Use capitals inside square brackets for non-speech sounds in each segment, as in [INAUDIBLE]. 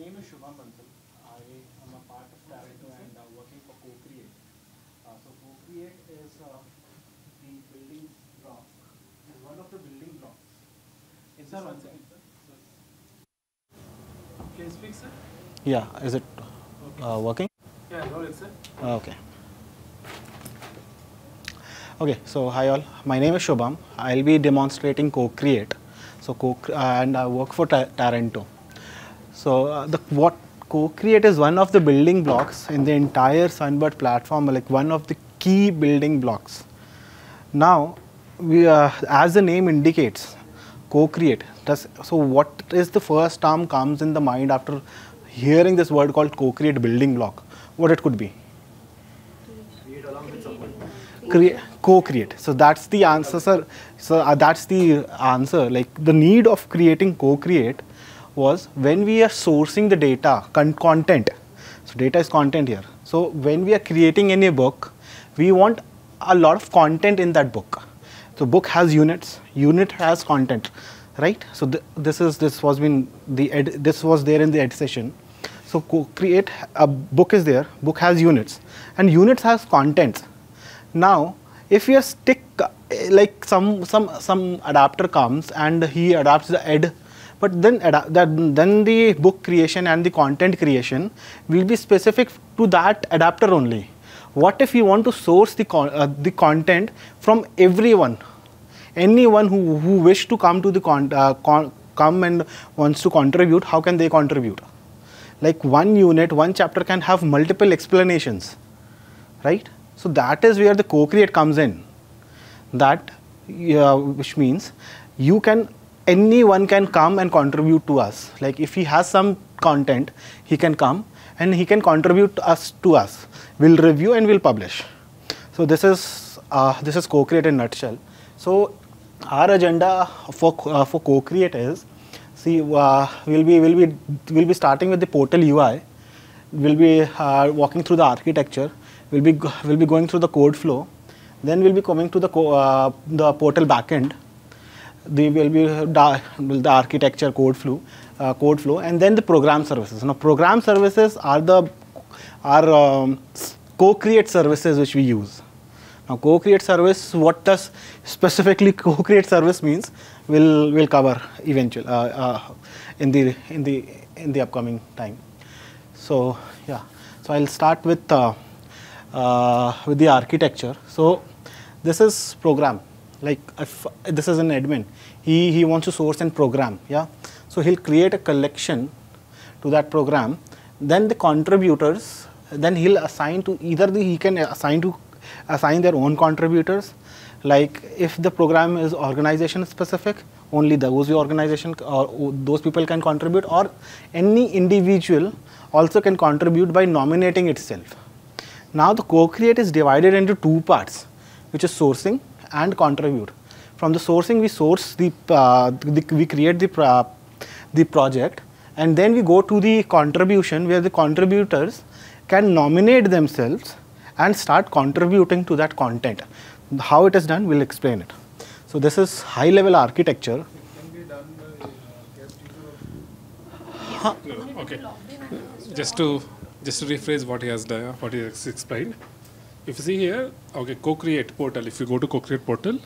name is Shubham Bansal. I am a part of Tarento and uh, working for Co-Create. Uh, so Co-Create is uh, the building block, is one of the building blocks. In Sir, one one- second, sir. Can you speak, sir? Yeah, is it uh, working? Yeah, go ahead, sir. Okay. Okay, so hi all. My name is Shubham. I'll be demonstrating Co-Create. So co and I work for Ta- Tarento. So uh, the what Co-Create is one of the building blocks in the entire Sunbird platform, like one of the key building blocks. Now, we uh, as the name indicates, co-create. So what is the first term comes in the mind after hearing this word called co-create building block? What it could be? Co-create. So that's the answer, sir. So uh, that's the answer. Like the need of creating co-create was when we are sourcing the data, con- content. So data is content here. So when we are creating any book, we want a lot of content in that book. So book has units, unit has content, right? So th- this is this was been the ed, this was there in the ed session. So create a book is there, book has units, and units has contents. Now, if you stick uh, like some some some adapter comes and he adapts the ed, but then then the book creation and the content creation will be specific to that adapter only. What if you want to source the con- uh, the content from everyone, anyone who who wish to come to the con- uh, con- come and wants to contribute? How can they contribute? Like one unit, one chapter can have multiple explanations right? So that is where the co-create comes in. That, uh, which means you can, anyone can come and contribute to us. Like if he has some content, he can come and he can contribute to us to us. We'll review and we'll publish. So this is uh, this is co-create in nutshell. So our agenda for uh, for co-create is see uh, we'll be we'll be we'll be starting with the portal UI we'll be uh, walking through the architecture we'll be we'll be going through the code flow then we'll be coming to the uh, the portal backend the will be da- the architecture code flow uh, code flow and then the program services now program services are the are um, co-create services which we use now co-create service what does specifically co-create service means we'll we'll cover eventually uh, uh, in the in the in the upcoming time so yeah, so I'll start with uh, uh, with the architecture. So this is program. Like if this is an admin, he he wants to source and program. Yeah, so he'll create a collection to that program. Then the contributors, then he'll assign to either the he can assign to assign their own contributors. Like if the program is organization specific, only those organization or those people can contribute, or any individual also can contribute by nominating itself. Now the co-create is divided into two parts, which is sourcing and contribute. From the sourcing, we source the, uh, the we create the pro- the project, and then we go to the contribution where the contributors can nominate themselves and start contributing to that content. How it is done, we'll explain it. So this is architecture. Uh, guest user No, okay. Just to just to rephrase what he has done, what he has explained. If you see here, okay, co-create portal. If you go to co-create portal,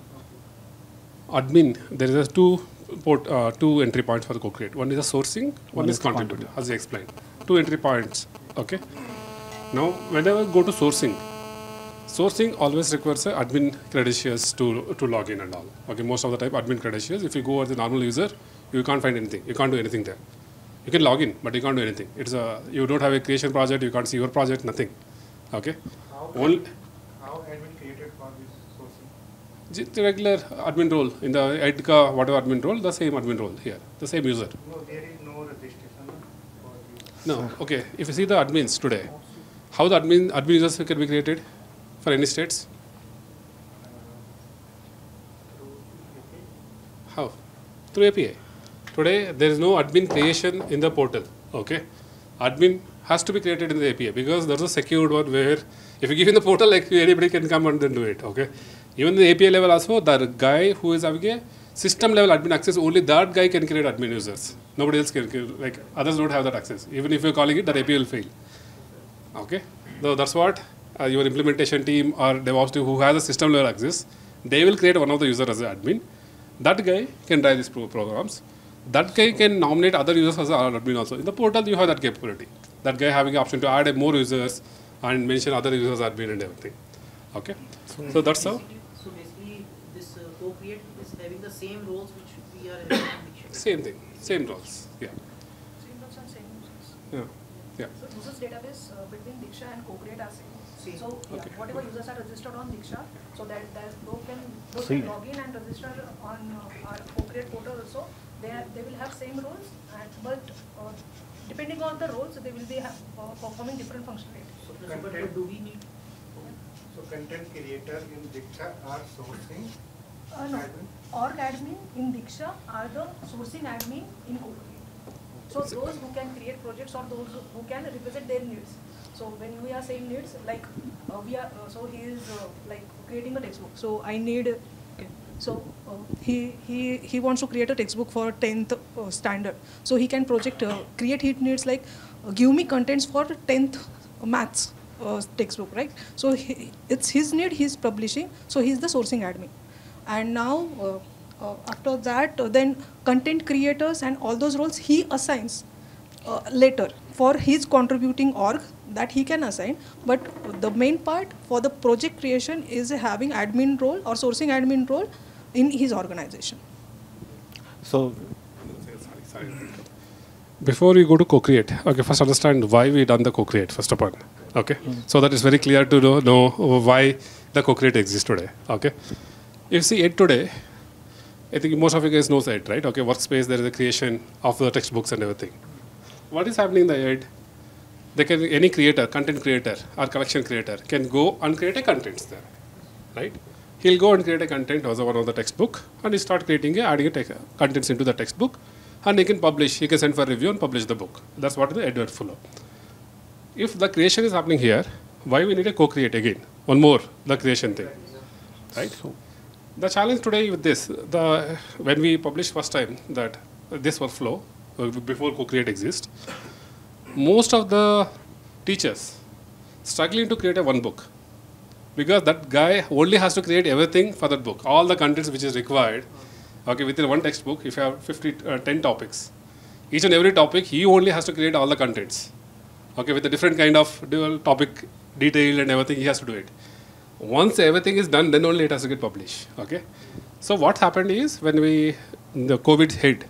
admin, there is a two port, uh, two entry points for the co-create. One is the sourcing, one, One is contributor, as he explained. Two entry points. Okay. Now, whenever go to sourcing, sourcing always requires a admin credentials to to log in and all. Okay, most of the time admin credentials. If you go as a normal user, you can't find anything. You can't do anything there. You can log in, but you can't do anything. It's a you don't have a creation project. You can't see your project. Nothing. Okay. Only how admin created for this sourcing? the regular admin role in the EDCA whatever admin role, the same admin role here, the same user. No, there is no registration. No. Okay. If you see the admins today, how the admin admin users can be created for any states? How? Through API. Today, there is no admin creation in the portal. Okay, admin has to be created in the API because there's a secured one where if you give in the portal, like anybody can come and then do it. Okay, even the API level also, the guy who is having a system level admin access, only that guy can create admin users. Nobody else can, like, others don't have that access. Even if you're calling it, that API will fail. Okay? So that's what uh, your implementation team or DevOps team who has a system level access, they will create one of the user as an admin. That guy can drive these pro- programs. That guy can nominate other users as an admin also. In the portal, you have that capability. That guy having option to add more users and mention other users as admin and everything. Okay? So that's how. So basically, this uh, co-create is having the same roles which we are having. Same thing, same roles. Yeah. Same roles and same users. Yeah. Yeah. So users database uh, between Diksha and co-create are same. Same. So yeah, Okay. whatever users are registered on Diksha, so that that those can those See. can log in and register on uh, our co-create portal also. They are, they will have same roles, and but uh, depending on the roles, they will be ha- uh, performing different functionality. So but but do we need, So content creator in Diksha are sourcing Uh, no, admin? org admin in Diksha are the sourcing admin in co-create. So those who can create projects or those who can represent their needs. So when we are saying needs, like uh, we are, uh, so he is uh, like creating a textbook. So I need, okay. So uh, he he he wants to create a textbook for tenth uh, standard. So he can project uh, create his needs like uh, give me contents for tenth maths uh, textbook, right? So he, it's his need. He's publishing. So he's the sourcing admin and now uh, uh, after that uh, then content creators and all those roles he assigns uh, later for his contributing org that he can assign but the main part for the project creation is having admin role or sourcing admin role in his organization So Sorry, sorry. Before we go to co-create, okay, first understand why we done the co-create first of all, okay? So that is very clear to know, know why the co-create exists today, okay? You see it today, I think most of you guys knows it, right? Okay, workspace, there is a creation of the textbooks and everything. What is happening in the ed? They can, any creator, content creator or collection creator can go and create a contents there, right? He'll go and create a content as a one of the textbook and he start creating, a, adding a contents into the textbook and he can publish, he can send for review and publish the book. That's what the Edward follow. If the creation is happening here, why we need a co-create again? One more, the creation thing, right? So The challenge today with this, the when we published first time that this workflow uh, before co-create exists, most of the teachers struggling to create a one book because that guy only has to create everything for that book, all the contents which is required. Okay, within one textbook, if you have 50, uh, 10 topics, each and every topic, he only has to create all the contents. Okay, with a different kind of dual topic detail and everything, he has to do it. Once everything is done, then only it has to get published. Okay, so what happened is when we the COVID hit,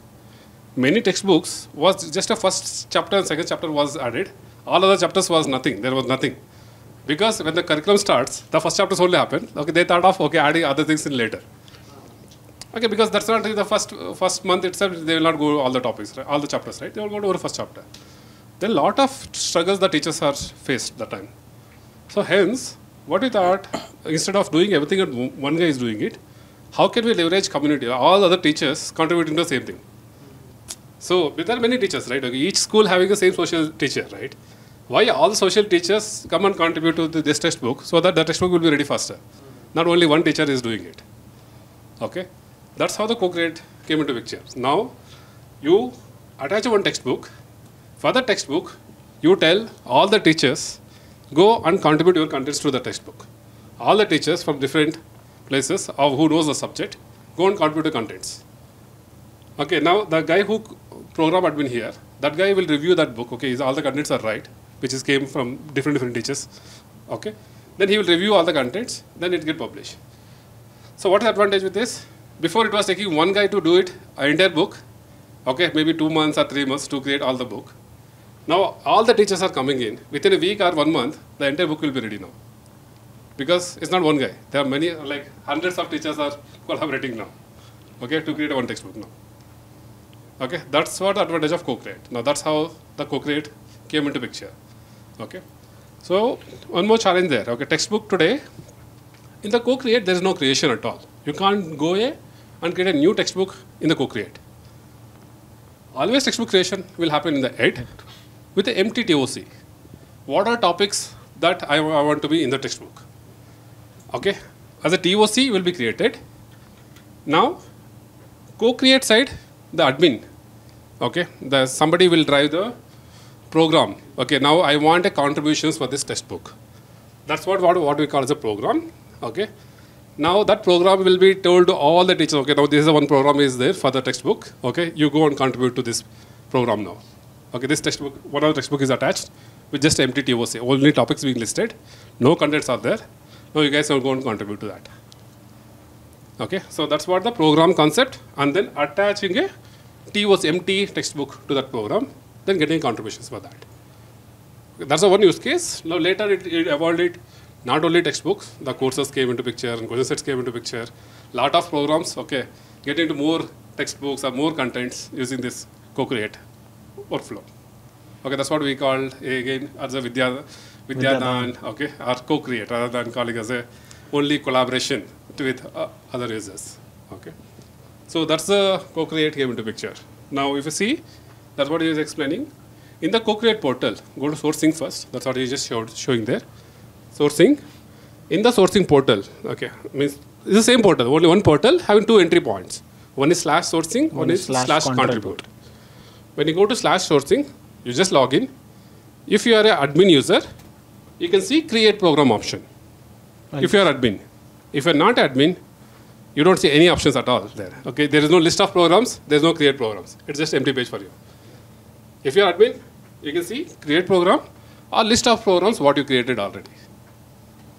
many textbooks was just a first chapter and second chapter was added. All other chapters was nothing. There was nothing. Because when the curriculum starts, the first chapters only happen. Okay, they thought of okay adding other things in later. Okay, because that's not the first first month itself. They will not go all the topics, right? all the chapters, right? They will go to the first chapter. Then a lot of struggles the teachers are faced that time. So hence, what we thought, instead of doing everything that one guy is doing it, how can we leverage community? All other teachers contributing to the same thing. So there are many teachers, right? Each school having the same social teacher, right? Why all social teachers come and contribute to this textbook so that the textbook will be ready faster? Not only one teacher is doing it. Okay, that's how the co-create came into picture. Now, you attach one textbook. For the textbook, you tell all the teachers go and contribute your contents to the textbook. All the teachers from different places of who knows the subject go and contribute the contents. Okay, now the guy who program admin here, that guy will review that book. Okay, is all the contents are right, which is came from different different teachers. Okay, then he will review all the contents, then it get published. So what is the advantage with this? Before it was taking one guy to do it, an entire book. Okay, maybe two months or three months to create all the book. Now all the teachers are coming in within a week or one month. The entire book will be ready now. Because it's not one guy. There are many, like hundreds of teachers are collaborating now. Okay, to create one textbook now. Okay, that's what the advantage of co-create. Now that's how the co-create came into picture. Okay, so one more challenge there. Okay, textbook today. In the co-create, there is no creation at all. You can't go a and create a new textbook in the co-create. Always textbook creation will happen in the ed with the empty TOC. What are topics that I, I want to be in the textbook? Okay, as a TOC will be created. Now co-create side, the admin, okay, the somebody will drive the program. Okay, now I want a contributions for this textbook. That's what, what, what we call as a program. Okay. Now that program will be told to all the teachers. Okay, now this is the one program is there for the textbook. Okay, you go and contribute to this program now. Okay, this textbook, one of the textbook is attached with just empty TOC. Only topics being listed. No contents are there. Now you guys are going to contribute to that. Okay, so that's what the program concept, and then attaching a TOC empty textbook to that program, then getting contributions for that. That's the one use case. Now later it, it evolved it, not only textbooks, the courses came into picture and question sets came into picture. Lot of programs, okay, get into more textbooks or more contents using this co-create workflow. Okay, that's what we call again as a Vidya, Vidyadan, okay, or co-create rather than calling as a only collaboration with uh, other users. Okay, so that's the co-create came into picture. Now, if you see, that's what he is explaining. In the co-create portal, go to sourcing first. That's what he just showed showing there. Sourcing. In the sourcing portal, okay, means it's the same portal, only one portal having two entry points. One is slash sourcing, one, One is slash slash contribute. contribute. When you go to slash sourcing, you just log in. If you are an admin user, you can see create program option. If you are admin. If you are not admin, you don't see any options at all there. Okay, there is no list of programs, there is no create programs. It's just empty page for you. If you are admin, you can see create program or list of programs what you created already.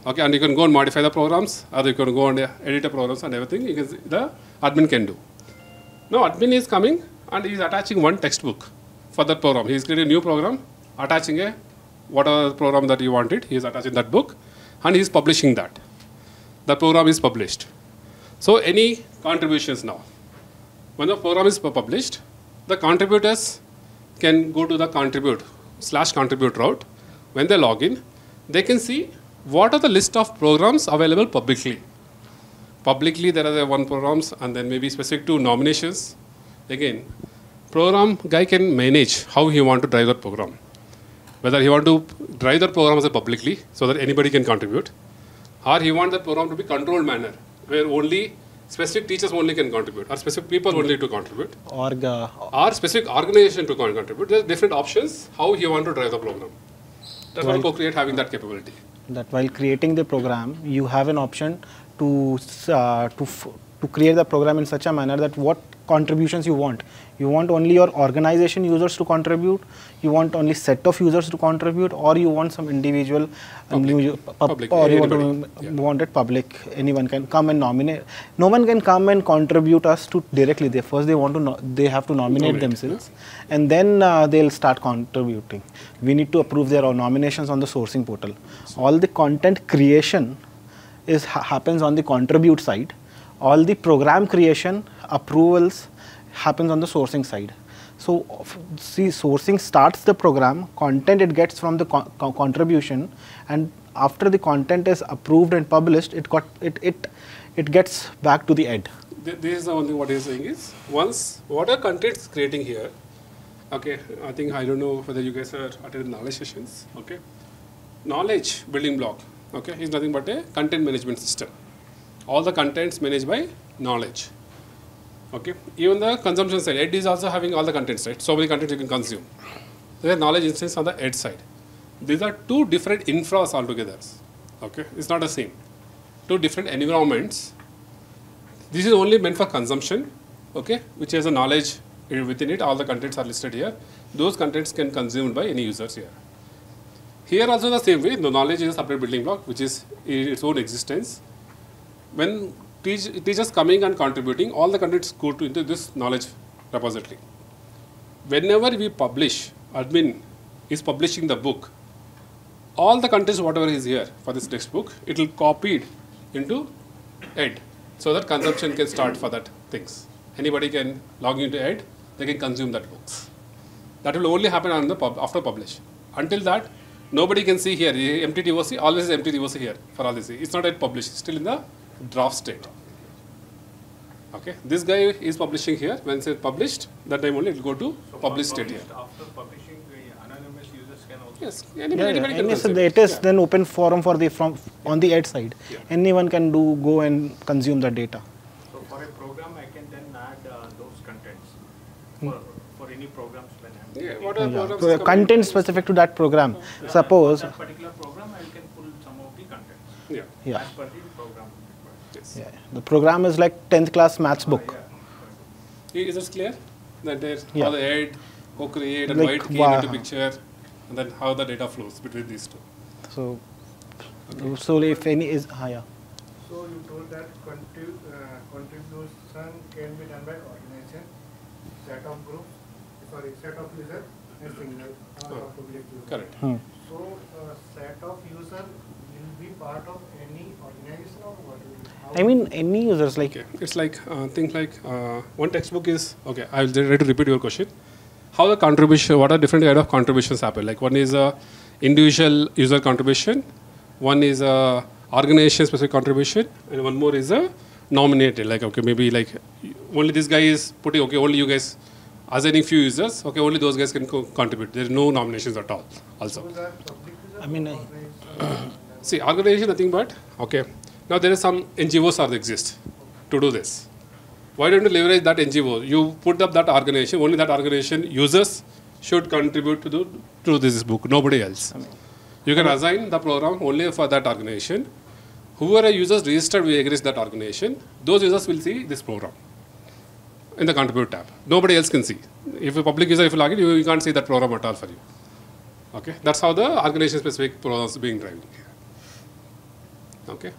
Okay, and you can go and modify the programs, or you can go and edit the programs and everything. You can see the admin can do. Now admin is coming and he is attaching one textbook for that program. He is creating a new program, attaching a whatever program that you wanted. He is attaching that book, and he is publishing that. The program is published. So any contributions now. When the program is published, the contributors can go to the contribute slash contribute route. When they log in, they can see what are the list of programs available publicly. Publicly, there are the one programs, and then maybe specific to nominations. Again, program guy can manage how he want to drive that program. Whether he want to drive that program as a publicly, so that anybody can contribute, or he want the program to be controlled manner, where only specific teachers only can contribute, or specific people only to contribute, Org, uh, or specific organization to con- contribute. There's different options how he want to drive the program. That's why co-create having that capability. that while creating the program, you have an option to uh, to f- to create the program in such a manner that what contributions you want. You want only your organization users to contribute. You want only set of users to contribute, or you want some individual, uh, Public. new, Public, or you want to yeah. want it public. Anyone can come and nominate. No one can come and contribute us to directly. They first they want to no- they have to nominate Nominate, themselves, and then uh, they'll start contributing. We need to approve their nominations on the sourcing portal. All the content creation is ha- happens on the contribute side. All the program creation approvals happens on the sourcing side. So see, sourcing starts the program. Content it gets from the co- co- contribution, and after the content is approved and published, it got it it it gets back to the ed. This is the only what he is saying is once what are contents creating here. Okay, I think I don't know whether you guys are attending knowledge sessions. Okay, knowledge building block. Okay, is nothing but a content management system. All the contents managed by knowledge. Okay, even the consumption side, Ed is also having all the contents, right? So many contents you can consume. There is knowledge instance on the Ed side. These are two different infras altogether. Okay, it's not the same. Two different environments this is only meant for consumption, okay, which has a knowledge within it. All the contents are listed here. Those contents can consumed by any users here. Here also the same way, the knowledge is a separate building block, which is its own existence. When teach, teachers coming and contributing, all the contents go to into this knowledge repository. Whenever we publish, admin is publishing the book, all the contents whatever is here for this textbook, it will copied into ed so that consumption can start for that things. Anybody can log into ed, they can consume that books. That will only happen on the pub, after publish. Until that, nobody can see here. the Empty TOC always is empty TOC here for all this. It's not yet published. Still in the draft state. Okay, this guy is publishing here. When it's published, that time only it will go to published state here. After publishing, the anonymous users can also. Yes, Yeah, anybody, yeah. can And so consume. it is Yeah. then open forum for the from on the ed side. Yeah. Anyone can do go and consume the data. So for a program, I can then add uh, for, for any programs when I'm. Yeah, what are Yeah. programs So, coming? content specific to that program. So Suppose, For that particular program, I can pull some of the contents. Yeah. yeah, as per the program. required. Yes. yeah. The program is like 10th class maths Ah, book. yeah. Is this clear? That there's Yeah. how the head, co-create, and Like, why it came into picture, and then how the data flows between these two. So, so if any is, ah, yeah. So you told that contrib- uh, contribution can be done by organization, set of groups, sorry, set of user and single uh, Oh, public user. Correct. Hmm. So uh, set of user will be part of any organization or what? will it- how I mean, any users like, Okay, it's like uh, think like uh, one textbook is okay. I'll try to repeat your question. How the contribution? What are different kind of contributions happen? Like one is a individual user contribution, one is a organization specific contribution, and one more is a nominated. Like okay, maybe like only this guy is putting okay, only you guys assigning few users. Okay, only those guys can co- contribute. There is no nominations at all. Also. Those are public user I mean, I- organization? [COUGHS] See, organization nothing but okay. Now there is some NGOs are exist to do this. Why don't you leverage that NGO? You put up that organization. Only that organization users should contribute to the to this book. Nobody else. You can assign the program only for that organization. Whoever users registered against that organization, those users will see this program in the contribute tab. Nobody else can see. If a public user, if you log in, you, you can't see that program at all for you. Okay, that's how the organization specific programs being driven. Okay,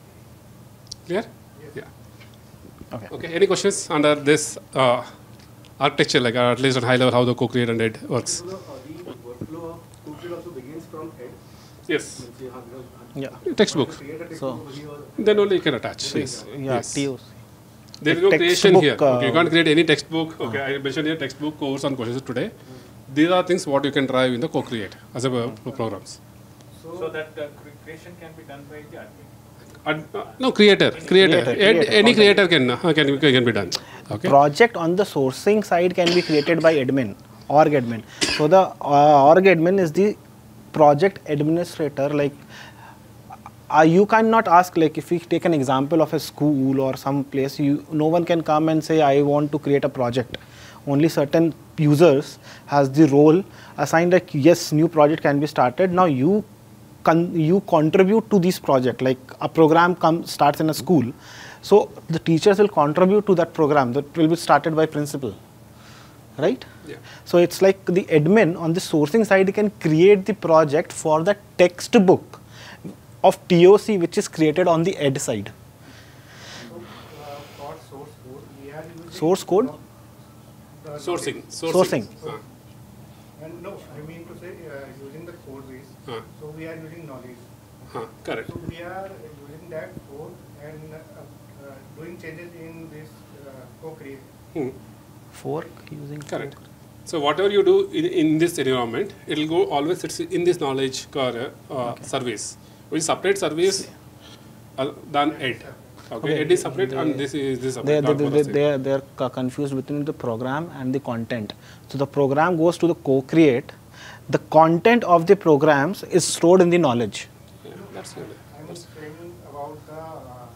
clear? Yeah. Okay. Okay. Any questions under this uh, architecture, like uh, at least at high level, how the co-create and it works? The, uh, workflow of Google also begins from head. Yes. Means you have, yeah, Textbook. create a text So- Then only you can attach. Yes. yeah, Yes. TOC. There is The no creation here. okay, you uh, can't create any textbook. Okay, I mentioned here textbook, course, and questions today. These are things what you can drive in the co-create as a programs. So that uh, creation can be done by the admin. No, creator, creator. Creator, creator, any creator can, uh, can can be done. Okay. project on the sourcing side can be created by admin org admin so the uh, org admin is the project administrator like uh, you cannot ask like if we take an example of a school or some place you no one can come and say i want to create a project only certain users has the role assigned like yes new project can be started now you con- you contribute to this project like a program come starts in a school so the teachers will contribute to that program that will be started by principal right Yeah. so it's like the admin on the sourcing side can create the project for the textbook of toc which is created on the ed side So for source code, we are using. Source code? the- Sourcing. Sourcing. Uh, And no, I mean to say, uh, using the code base, uh, so we are using knowledge. uh, correct. So we are using that code and uh, uh, doing changes in this uh, co-create. Hmm. fork using Correct. So whatever you do in, in this environment, it will go always it's in this knowledge core uh, service, which is separate service uh, than ed. Okay, Okay. ed is separate and this is this they, separate. they, not they, they, they, are, they are confused between the program and the content. So the program goes to the co-create. The content of the programs is stored in the knowledge. Yeah, that's good. I'm saying about the uh,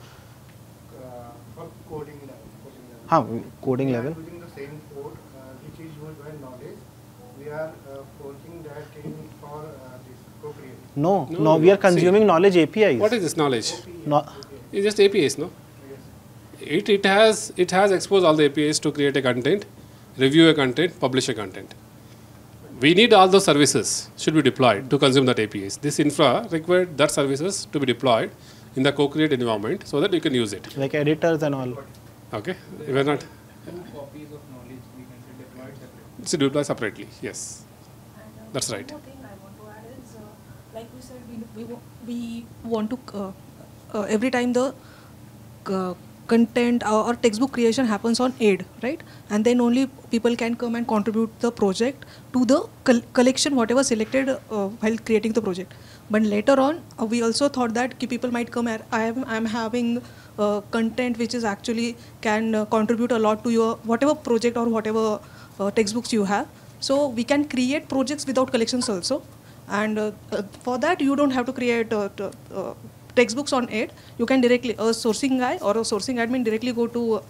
uh, coding level. Coding level. Huh, coding we level. are using the same code uh, which is used by knowledge. We are uh, forcing that in for uh, this co-create. No, No, no, we are see. consuming knowledge APIs. What is this knowledge? No, It's just APIs, no? It, it has it has exposed all the APIs to create a content, review a content, publish a content. We need all those services should be deployed to consume that APIs. This infra required that services to be deployed in the co-create environment so that you can use it. like editors and all. Okay, we are not Two copies of knowledge we can be deployed separately. it's deployed separately. Yes, And, uh, That's one right. more thing I want to add is, uh, like we said, we, we, we want to, uh, uh, every time the uh, content or, or textbook creation happens on aid, right? And then only people can come and contribute the project to the col- collection, whatever selected uh, while creating the project. But later on, uh, we also thought that people might come I am I'm having uh, content which is actually can uh, contribute a lot to your whatever project or whatever uh, textbooks you have. So we can create projects without collections also. And uh, uh, for that, you don't have to create uh, uh, textbooks on it. You can directly, a sourcing guy or a sourcing admin directly go to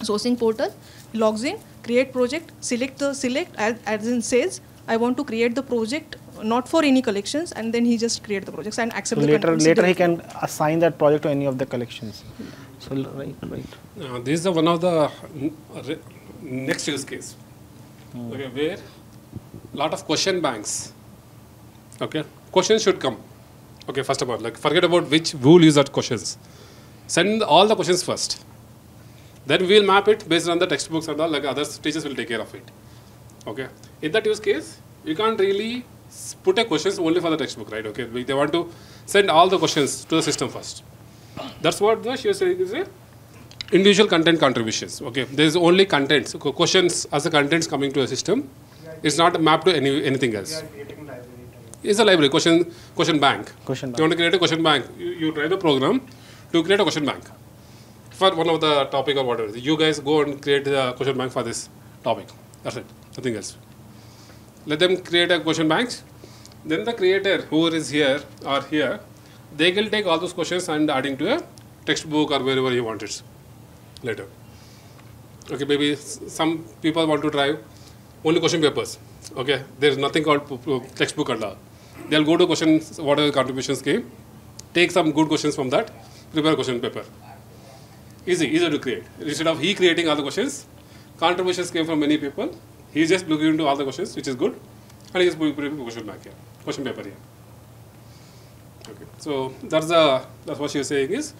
sourcing portal, logs in, create project, select the select as, as in says, I want to create the project not for any collections, and then he just create the projects and So the later, contents later he can assign that project to any of the collections. So right, right. Uh, this is the one of the mm, next use case. Okay, where lot of question banks. Okay, questions should come. Okay, first of all, like forget about which who will use that questions. Send all the questions first. Then we'll map it based on the textbooks and all. Like other teachers will take care of it. Okay. In that use case, you can't really put a questions only for the textbook, right? Okay. They want to send all the questions to the system first. That's what the she was saying is a individual content contributions. Okay, there is only contents, questions as the contents coming to a system. It's not mapped to any anything We else. are creating library type. It's a library question question bank. Question You want to create a question bank. You, you write the program to create a question bank for one of the topic or whatever. You guys go and create the question bank for this topic. That's it. Nothing else. Let them create a question bank. Then the creator, who is here or here, they will take all those questions and adding to a textbook or wherever you want it later. Okay, maybe some people want to try only question papers. Okay, there is nothing called textbook and all. They'll go to questions, whatever the contributions came, take some good questions from that, prepare a question paper. Easy, easy to create. Instead of he creating all the questions, contributions came from many people. He's just looking into all the questions, which is good, and he just put put a question back here, question paper here. Okay, so that's the that's what she was saying is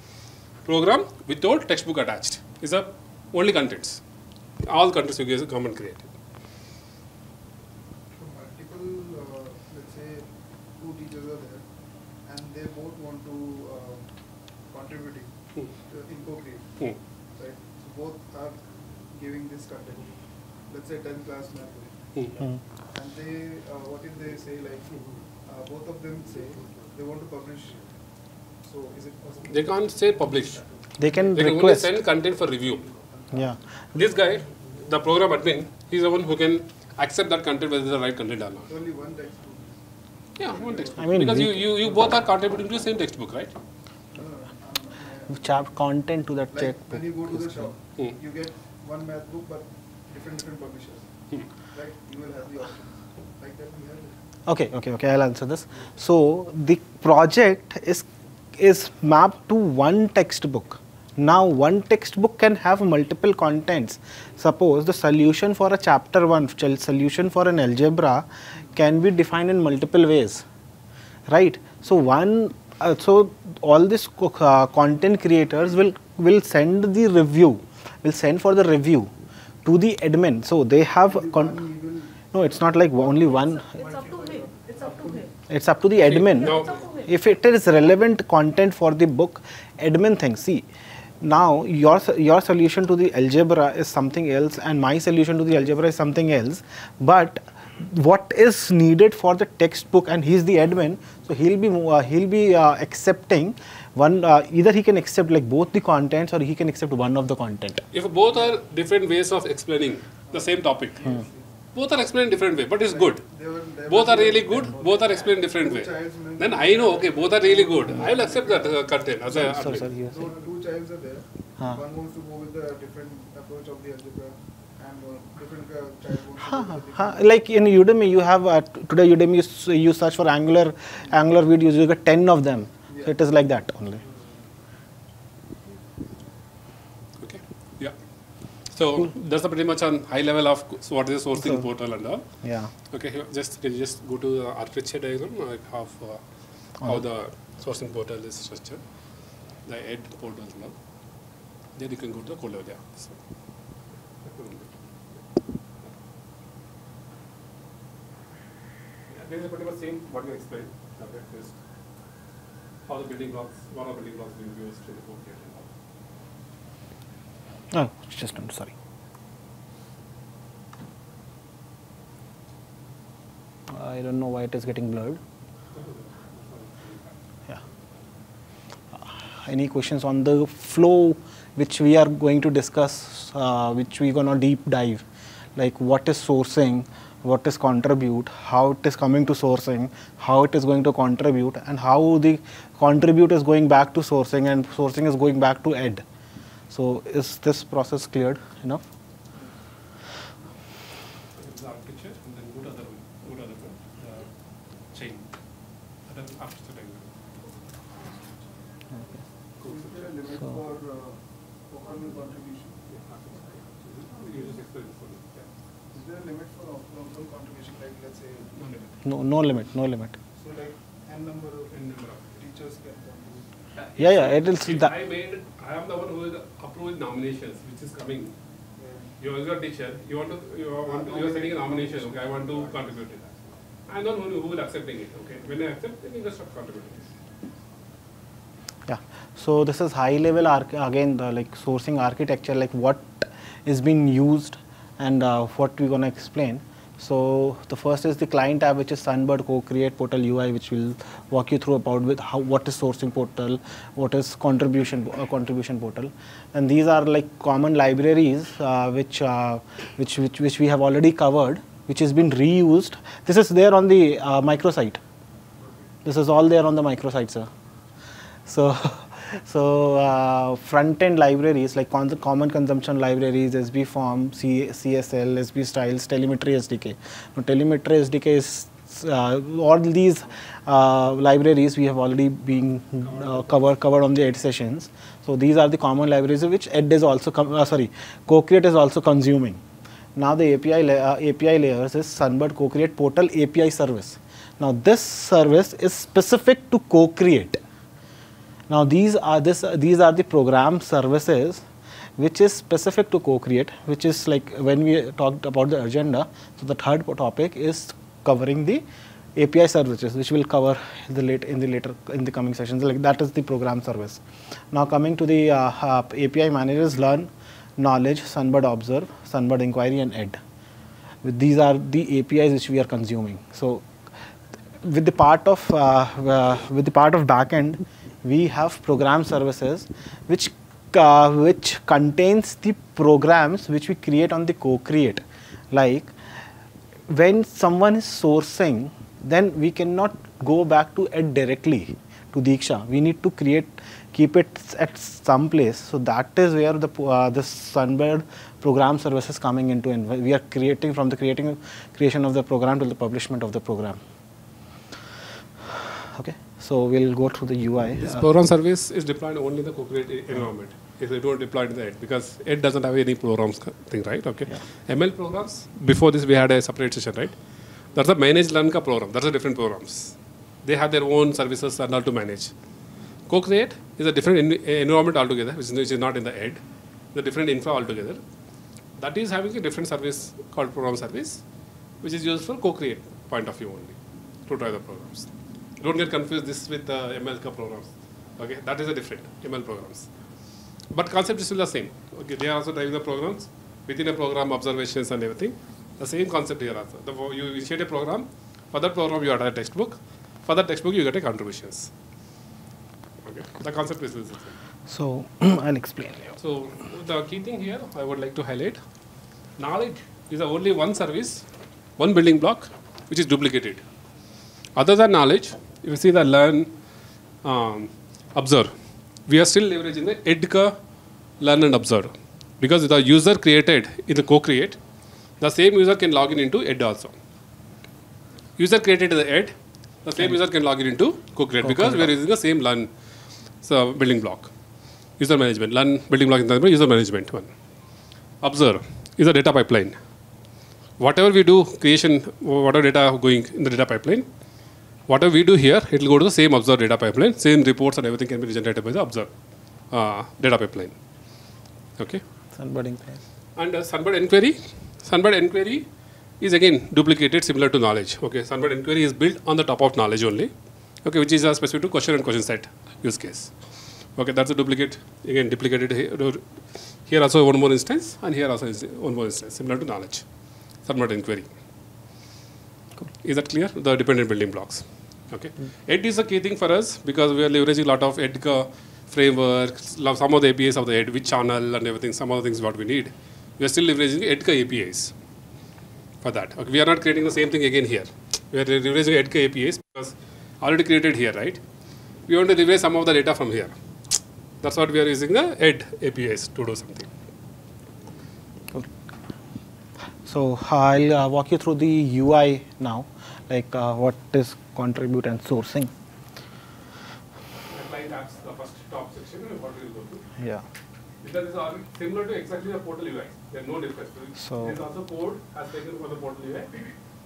program without textbook attached. Is a only contents. All contents you guys come and create. So multiple, uh, let's say, two teachers are there, and they both want to uh, contributing Hmm. to in co-create, Hmm. right? So both are giving this content. Let's say 10 class math. Hmm. and they, uh, what if they say like, uh, both of them say they want to publish. So is it possible? They can't say publish. They can They can only request. send content for review. Yeah. This guy, the program admin, he's the one who can accept that content whether it's the right content or not. Only one textbook. Yeah, one textbook. I mean, because you, you, you both are contributing to the same textbook, right? Chap content to that Like check. when you go to the shop, Hmm. you get one math book, but different different publishers, Hmm. right? You will have the option. Like that we have. Okay, okay, okay. I'll answer this. So the project is is mapped to one textbook. Now one textbook can have multiple contents. Suppose the solution for a chapter one, solution for an algebra, can be defined in multiple ways, right? So one, uh, so all these uh, content creators will will send the review, will send for the review to the admin. So they have. Con- no, it's not like only one. It's up to him, it's up to him. It's up to the admin. now- It's up to him. If it is relevant content for the book, admin thinks. See, now your your solution to the algebra is something else, and my solution to the algebra is something else. But what is needed for the textbook, and he's the admin, so he'll be uh, he'll be uh, accepting one. Uh, either he can accept like both the contents, or he can accept one of the content. If both are different ways of explaining the same topic, both are explained different way, but it's good. They will, they Both are really good, both are explained different way. Then I know, okay, both are really good. I will accept that uh, content as a Sorry, sorry, you were So two childs are there. Huh. One wants to go with the different approach of the algebra, and uh, different uh, child wants to go with the huh. Like in Udemy, you have uh, today Udemy you, you search for Angular Angular videos, you get ten of them. So it is like that only. Okay. Yeah. So that's the pretty much on high level of what is the sourcing portal and all. Yeah. Okay, here, just can you just go to the architecture diagram, like how uh, how the sourcing portal is structured, the ed portal and all. Then you can go to the code level. Yeah. So, this is pretty much same what you explained. Okay, just how the building blocks, what are the building blocks being used in the code here and. Oh, it's just I'm sorry. I don't know why it is getting blurred. Yeah. Uh, Any questions on the flow which we are going to discuss, uh, which we're gonna deep dive, like what is sourcing, what is contribute, how it is coming to sourcing, how it is going to contribute, and how the contribute is going back to sourcing, and sourcing is going back to ed. So is this process cleared enough? the architecture and then go to other one, go to other one, the chain. And then after the diagram. Is there a limit So- for uh, Open contribution? You just explain this one. Yeah. Is there a limit for open contribution, like let's say, No limit. No, no limit, no limit. so like n number of N number of. teachers can contribute? Yeah, yeah, it is See, that. I made, I am the one who is approving nominations, which is coming. You are your teacher, you want to, you are, want to, you are sending a nomination, okay, I want to contribute to that. I am the one who who accepting it, okay. When I accept, then you just start contributing. Yeah. So this is high level again the like sourcing architecture like what is being used and uh, what we're gonna explain. So the first is the client tab which is Sunbird Co-Create Portal UI which will walk you through about with how what is sourcing portal, what is contribution uh, contribution portal, and these are like common libraries uh, which, uh, which which which we have already covered, which has been reused. This is there on the uh, microsite. This is all there on the microsite, sir. So, [LAUGHS] so uh, front-end libraries like common consumption libraries, SB Form, C- CSL, SB Styles, Telemetry SDK. Now, Telemetry SDK is uh, all these uh, libraries we have already been uh, covered covered on the ED sessions. So these are the common libraries which ED is also uh, sorry, CoCreate is also consuming. Now the API la- uh, API layers is Sunbird CoCreate Portal API service. Now this service is specific to CoCreate. Now these are this these are the program services which is specific to co-create which is like when we talked about the agenda so the third topic is covering the API services which will cover the late in the later in the coming sessions. Like that is the program service. Now coming to the uh, uh, API managers learn knowledge sunbird observe sunbird inquiry and ed. These are the APIs which we are consuming. So with the part of uh, uh, with the part of backend, we have program services which uh, which contains the programs which we create on the co-create. Like when someone is sourcing, then we cannot go back to it directly to Diksha. We need to create keep it at some place. So that is where the uh, the Sunbird program service is coming into, and we are creating from the creating creation of the program to the publishment of the program. Okay, so we'll go through the UI. This Uh, program service is deployed only in the co-create e- environment. If they don't deploy it in the ED, because it doesn't have any programs thing, right? Okay. ML programs, before this we had a separate session, right? That's a managed learn program. That's a different programs. They have their own services and all to manage. Co-create is a different en- environment altogether, which is, not in the ED. The different infra altogether. That is having a different service called program service, which is used for co-create point of view only to drive the programs. Don't get confused this with uh, the ML programs. Okay, that is a different ML programs. But concept is still the same. Okay, they are also driving the programs within a program observations and everything. The same concept here also. The, you initiate a program. For that program, you add a textbook. For that textbook, you get a contributions. Okay, the concept is still the same. so [CLEARS THROAT] I'll explain. So the key thing here I would like to highlight, knowledge is the only one service, one building block which is duplicated. Other than knowledge, if you see the learn, um, observe, we are still leveraging the EDCA learn and observe because the user created in the co-create, the same user can log in into ED also. User created in the ED, the same user can log in into co-create because we are using the same learn so building block user management, learn building block in the user management one. Observe is a data pipeline. Whatever we do, creation, whatever data going in the data pipeline, whatever we do here, it will go to the same observe data pipeline, same reports and everything can be generated by the observe uh, data pipeline. Okay. Sunbirding plan. And uh, Sunbird Enquiry, Sunbird Enquiry is again duplicated similar to knowledge. Okay, Sunbird Enquiry is built on the top of knowledge only. Okay, which is uh, specific to question and question set use case. Okay, that's a duplicate again duplicated here. Here also one more instance, and here also is one more instance similar to knowledge. Sunbird Enquiry. Is that clear? The dependent building blocks. Okay. Hmm. ED is a key thing for us because we are leveraging a lot of EDCA frameworks, some of the APIs of the ED, which channel and everything, some of the things what we need. We are still leveraging EDCA APIs for that. Okay. We are not creating the same thing again here. We are leveraging EDCA APIs because already created here, right? We want to leverage some of the data from here. That's what we are using the ED APIs to do something. So I'll uh, walk you through the UI now, like uh, what is contribute and sourcing. The the first top section, and what will go to? Yeah. Because it's similar to exactly the portal UI. There's no difference. So- There's also code as taken for the portal UI.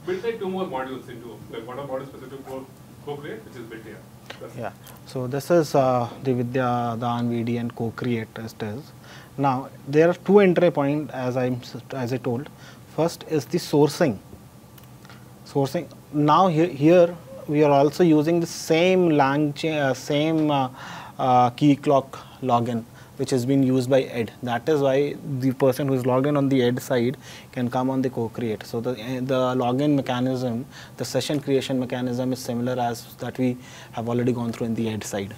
Built like two more modules into, like one of module specific for coKreat, which is built here. That's. Yeah. So this is uh, the Vidya, Dan, VD and coKreat test is. Now there are two entry point as I'm as I told. First is the sourcing. Sourcing. Now here, here we are also using the same lang uh, same uh, uh, Keycloak login which has been used by ed. That is why the person who is logged in on the ed side can come on the coKreat. So the uh, the login mechanism the session creation mechanism is similar as that we have already gone through in the ed side.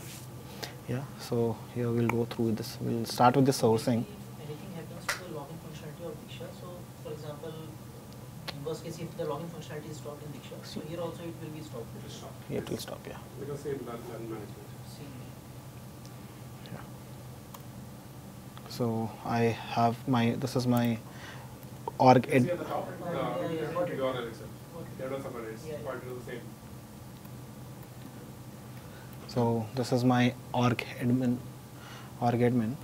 Yeah so here we'll go through this. We'll start with the sourcing Anything happens to the login functionality of Diksha, so for example, in worst case, if the login functionality is stopped in Diksha, so here also it will be stopped. Just stop. it will stop yeah Because same learn, learn management. See, so i have my this is my org ed See at the top, Yeah, uh, yeah, yeah, got the. URL itself. There are some arrays, Yeah, yeah. pointing the same. So this is my org admin, org admin.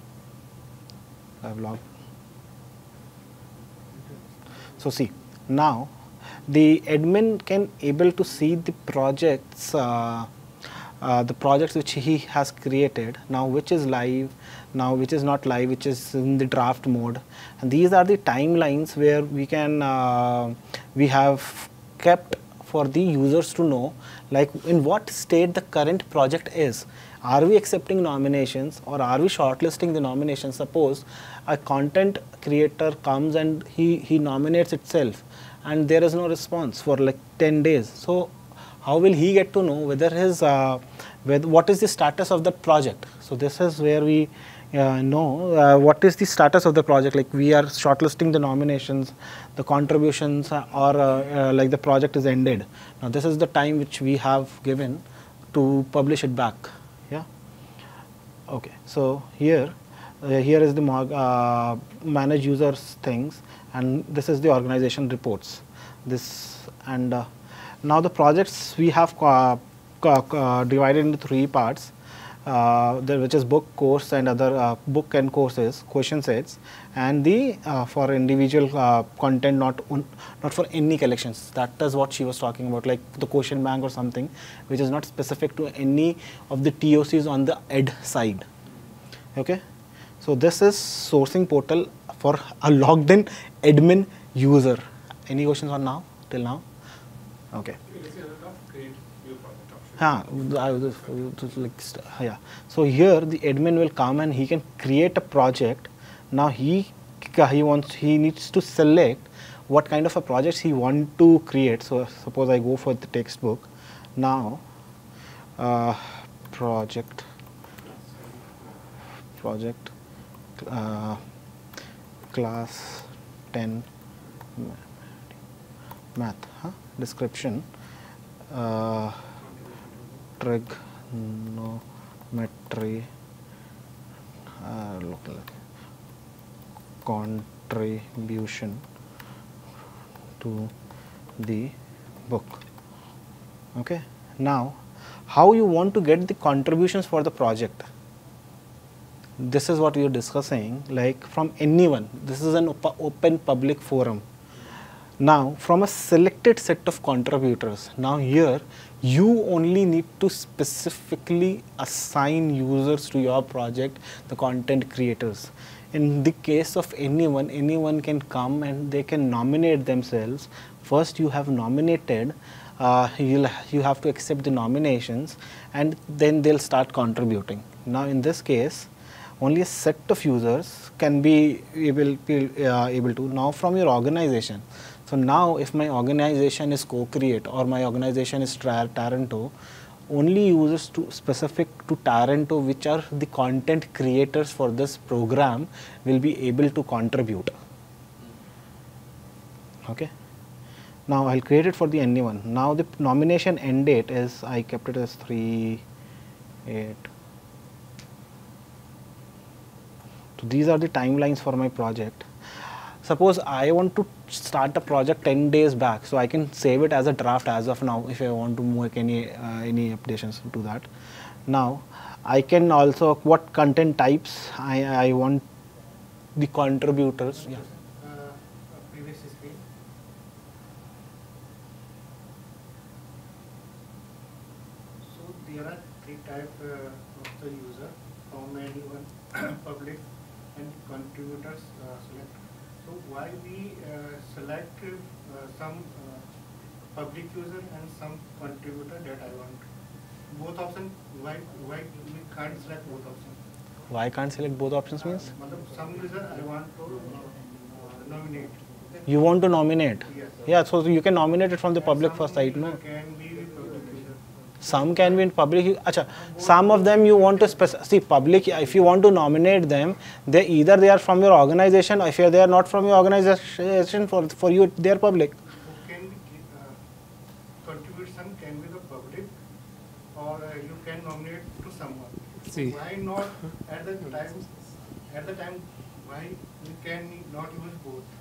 I've logged. So see now, the admin can able to see the projects, uh, uh, the projects which he has created now, which is live, now which is not live, which is in the draft mode, and these are the timelines where we can uh, we have kept for the users to know like in what state the current project is. Are we accepting nominations or are we shortlisting the nominations? Suppose a content creator comes and he he nominates itself and there is no response for like 10 days. So how will he get to know whether his uh, whether, what is the status of the project? So this is where we uh, know uh, what is the status of the project. Like we are shortlisting the nominations. The contributions or uh, uh, like the project is ended. Now this is the time which we have given to publish it back. Yeah? Okay. So here uh, here is the manage users things and this is the organization reports. This and uh, now the projects we have uh, divided into three parts uh, the, which is book course and other uh, book and courses question sets and the uh, for individual uh, content not on, not for any collections. That is what she was talking about like the question bank or something which is not specific to any of the TOCs on the ed side. Okay? So this is sourcing portal for a logged in admin user any questions on now till now okay yeah. So here the admin will come and he can create a project. Now he he wants he needs to select what kind of a projects he want to create. So suppose I go for the textbook. Now uh, project project uh, class 10 math huh? description. Uh, trigonometry uh, contribution to the book. Okay? Now how you want to get the contributions for the project this is what are discussing like from anyone. This is an op- open public forum. Now from a selected set of contributors now here you only need to specifically assign users to your project the content creators. In the case of anyone anyone can come and they can nominate themselves. First you have nominated uh, you'll you have to accept the nominations and then they'll start contributing. Now in this case only a set of users can be able, uh, able to now from your organization. So now if my organization is coKreat or my organization is Tarento only users to specific to Tarento which are the content creators for this program will be able to contribute. Okay? Now I'll create it for the anyone now the nomination end date is I kept it as 3 8 So these are the timelines for my project. Suppose I want to start a project 10 days back, so I can save it as a draft as of now if I want to make any uh, any updations to that. Now I can also what content types I, I want the contributors. Yeah. Uh, uh, previous screen. So there are three type uh, of the user, from anyone, public and contributors uh, select. So why we uh, select uh, some public user and some contributor that I want. Both option, why, why we can't select both options? Why can't select both options means? Some user I want to nominate. You want to nominate? Yes. Yeah, so you can nominate it from the public first site, no? Can be some can be in public. Acha, some of them you want to spec- see public. If you want to nominate them, they either they are from your organization, or if they are not from your organization, for for you they are public. Can be, uh, contribution can be the public or uh, you can nominate to someone. See. Why not at the time, at the time, why we can not use both?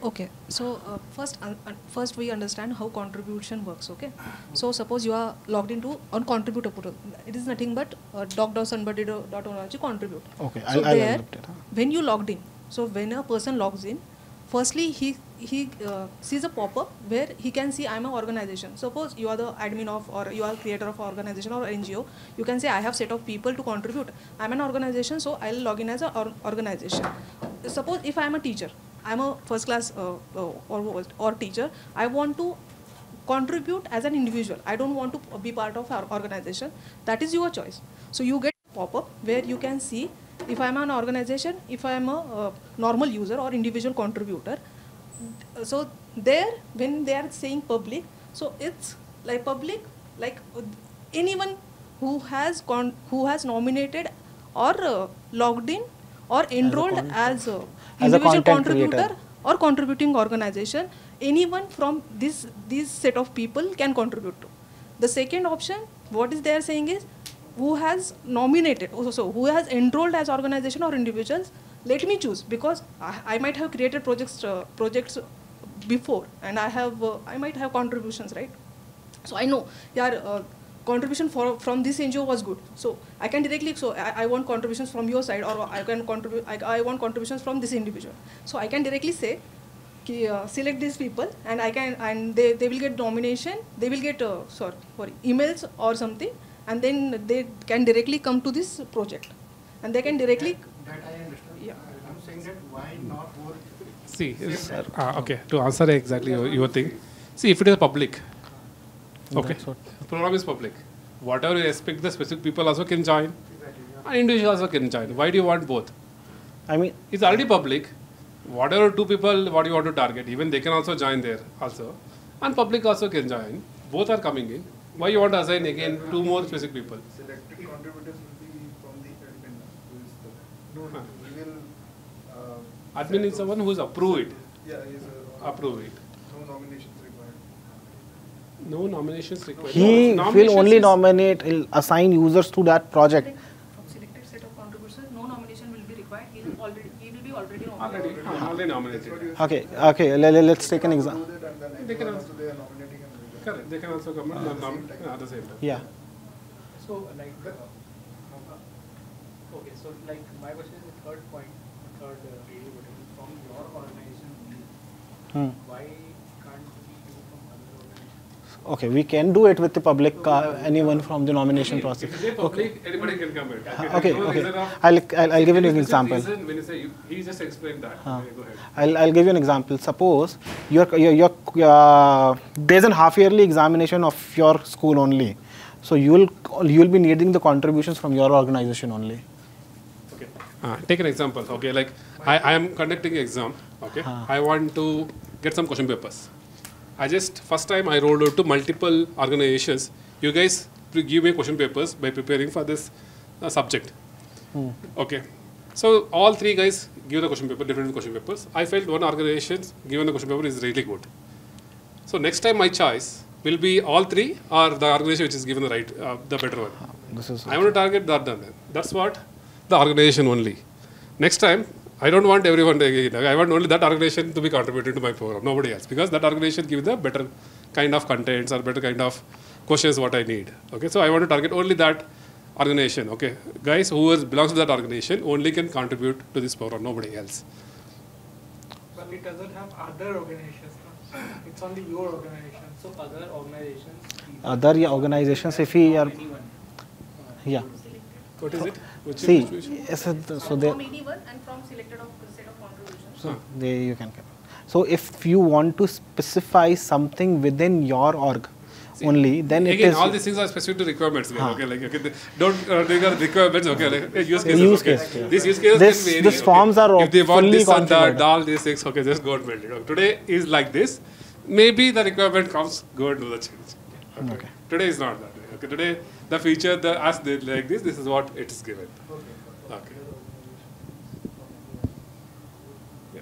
Okay, so uh, first, un- first we understand how contribution works. Okay, so suppose you are logged into on contributor portal. It is nothing but uh, dock.sunbird.org contribute. Okay, so I'll- I'll there, it, huh? when you logged in, so when a person logs in, firstly he he uh, sees a pop-up where he can see I'm an organization. Suppose you are the admin of or you are creator of organization or NGO. You can say I have set of people to contribute. I'm an organization, so I'll log in as an or- organization. Suppose if I'm a teacher, I'm a first class uh, uh, or, or teacher. I want to contribute as an individual. I don't want to be part of our organization. That is your choice. So you get pop-up where you can see if I'm an organization, if I'm a uh, normal user or individual contributor. So there, when they are saying public, so it's like public, like anyone who has con- who has nominated or uh, logged in or enrolled as a as a individual content contributor creator. or contributing organization anyone from this this set of people can contribute to the second option what is they are saying is who has nominated oh, so, so who has enrolled as organization or individuals let me choose because i, I might have created projects uh, projects before and i have uh, i might have contributions right so i know yeah uh, contribution for, from this NGO was good. So I can directly, so I, I want contributions from your side or I can contribute, I, I want contributions from this individual. So I can directly say, ki, uh, select these people and I can, and they, they will get nomination, they will get, uh, sorry, sorry, emails or something and then they can directly come to this project. And they can directly, That that I understand. Yeah. I'm saying that why not both? See, sir, uh, okay, to answer exactly your, your thing. See, if it is public, okay, That's what- program is public. Whatever you expect, the specific people also can join, and individual also can join. Why do you want both? I mean, It's already public. Whatever two people, what you want to target, even they can also join there also, and public also can join. Both are coming in. Why you want to assign again two more specific people? Selected contributors will be from the admin, who is the, no, Huh. he will, uh. Admin is the one who's approved it. Yeah, he is a. Approve it. No nominations required. No nominations required. he No, will only nominate, he'll assign users to that project. from selected set of contributors, no nomination will be required. He will already, he will be already Already, nominated. uh, already nominated. Okay, okay, le- le- let's take an example. that and then They can also- also they are nominating Correct. They can also come and nom- yeah, at the same time. Yeah. So like, uh, okay, so like my question is the third point, the third uh, really from your organization. Hmm. Why can't we do from other organizations? Okay, we can do it with the public, uh, anyone from the nomination process. If public, anybody can come in. Okay, No okay. I'll, I'll, I'll give you an example. reason When you say, you- he just explained that. Huh. Okay, go ahead. I'll, I'll give you an example. Suppose your, your, your uh, there's an half yearly examination of your school only. So you'll you'll be needing the contributions from your organization only. Okay. Uh, take an example. Okay, like I, I am conducting an exam. Okay, Huh. I want to get some question papers. I just first time I rolled out to multiple organizations. You guys give me question papers by preparing for this uh, subject. Hmm. Okay. So all three guys give the question paper, different question papers. I felt one organization given the question paper is really good. So next time my choice will be all three or the organization which is given the right, uh, the better one. This is I want to target that. That's what the organization only. Next time, I don't want everyone. to- I want only that organization to be contributing to my program, nobody else, because that organization gives the better kind of contents or better kind of questions what I need. Okay, so I want to target only that organization. Okay, guys who is, belongs to that organization only can contribute to this program, nobody else. But it doesn't have other organizations. no? It's only your organization. So other organizations. Other organizations, if we are, Anyone. yeah. What is it? Which See, which- which- yes, so they, From anyone and from selected of set of contributions. so they you can. So if you want to specify something within your org only, then it Again, is all these things are specific to requirements. again, Huh. Okay, like okay, they don't uh, they got requirements. Okay, like use cases. Use okay. case, yeah. These use cases This- can vary. these okay. forms are if they want fully this and that, all these things. Okay, just go and build it. Okay, Today is like this. Maybe the requirement comes. Go and do the change. Okay. Okay. Today is not that way. Okay. Today the feature the as they like this. This is what it is given. Okay. Yeah.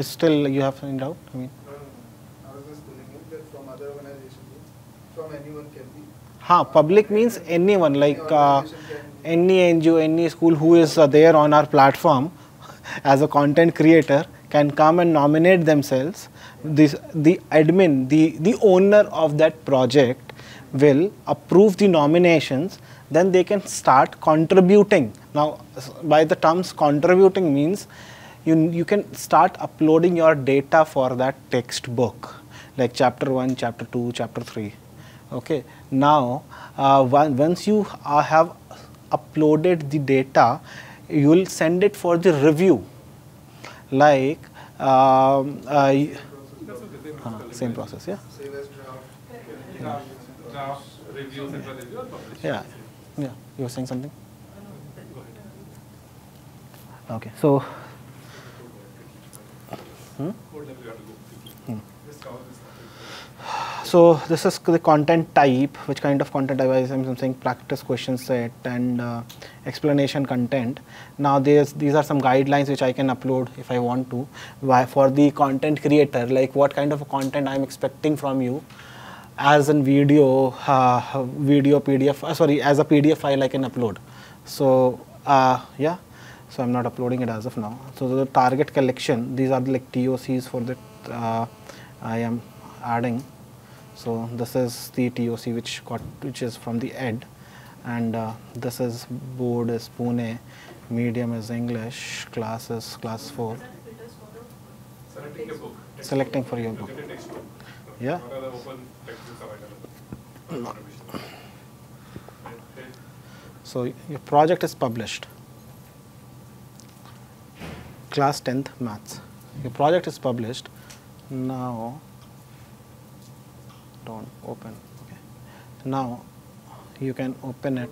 Is still you have any doubt? I mean, No, no, no. I was just telling him that from other organizations, from anyone can be. ha, public means anyone like Any uh, organization can be. any NGO, any school who is uh, there on our platform [LAUGHS] as a content creator can come and nominate themselves. This the admin, the the owner of that project will approve the nominations. Then they can start contributing. Now, by the terms contributing means you you can start uploading your data for that textbook, like chapter one, chapter two, chapter three. Okay. Now, uh, one, once you uh, have uploaded the data, you will send it for the review. Like, um, uh, y- huh, same process, yeah. Save as draft. Yeah, yeah. You were saying something? Okay. So, hmm? This. So this is the content type, which kind of content type I'm saying practice question set and uh, explanation content. Now there's these are some guidelines which I can upload if I want to. For the content creator, like what kind of content I'm expecting from you, as in video, uh, video PDF, uh, sorry, as a PDF file I can upload. So uh, yeah, so I'm not uploading it as of now. So the target collection, these are the like TOCs for that uh, I am adding. So this is the TOC which got which is from the ED, and uh, this is board is Pune, medium is English, class is class four. Selecting a book. Selecting for your book. Yeah. So your project is published. Class 10th maths. Your project is published. Now, don't open. Okay. Now, you can open it.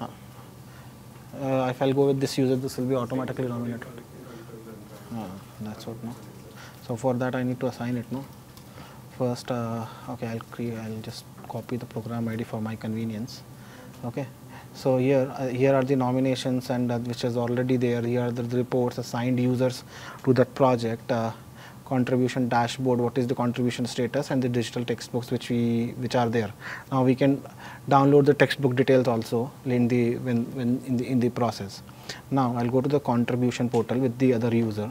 Uh, if I'll go with this user, this will be automatically nominated. Ah, that's what no. So for that I need to assign it no. First, uh, okay, I'll create. I'll just copy the program ID for my convenience. Okay. So here, uh, here are the nominations and uh, which is already there. Here are the reports assigned users to that project. Uh, contribution dashboard. What is the contribution status and the digital textbooks which we which are there. Now we can download the textbook details also in the when, when in the in the process. Now I'll go to the contribution portal with the other user.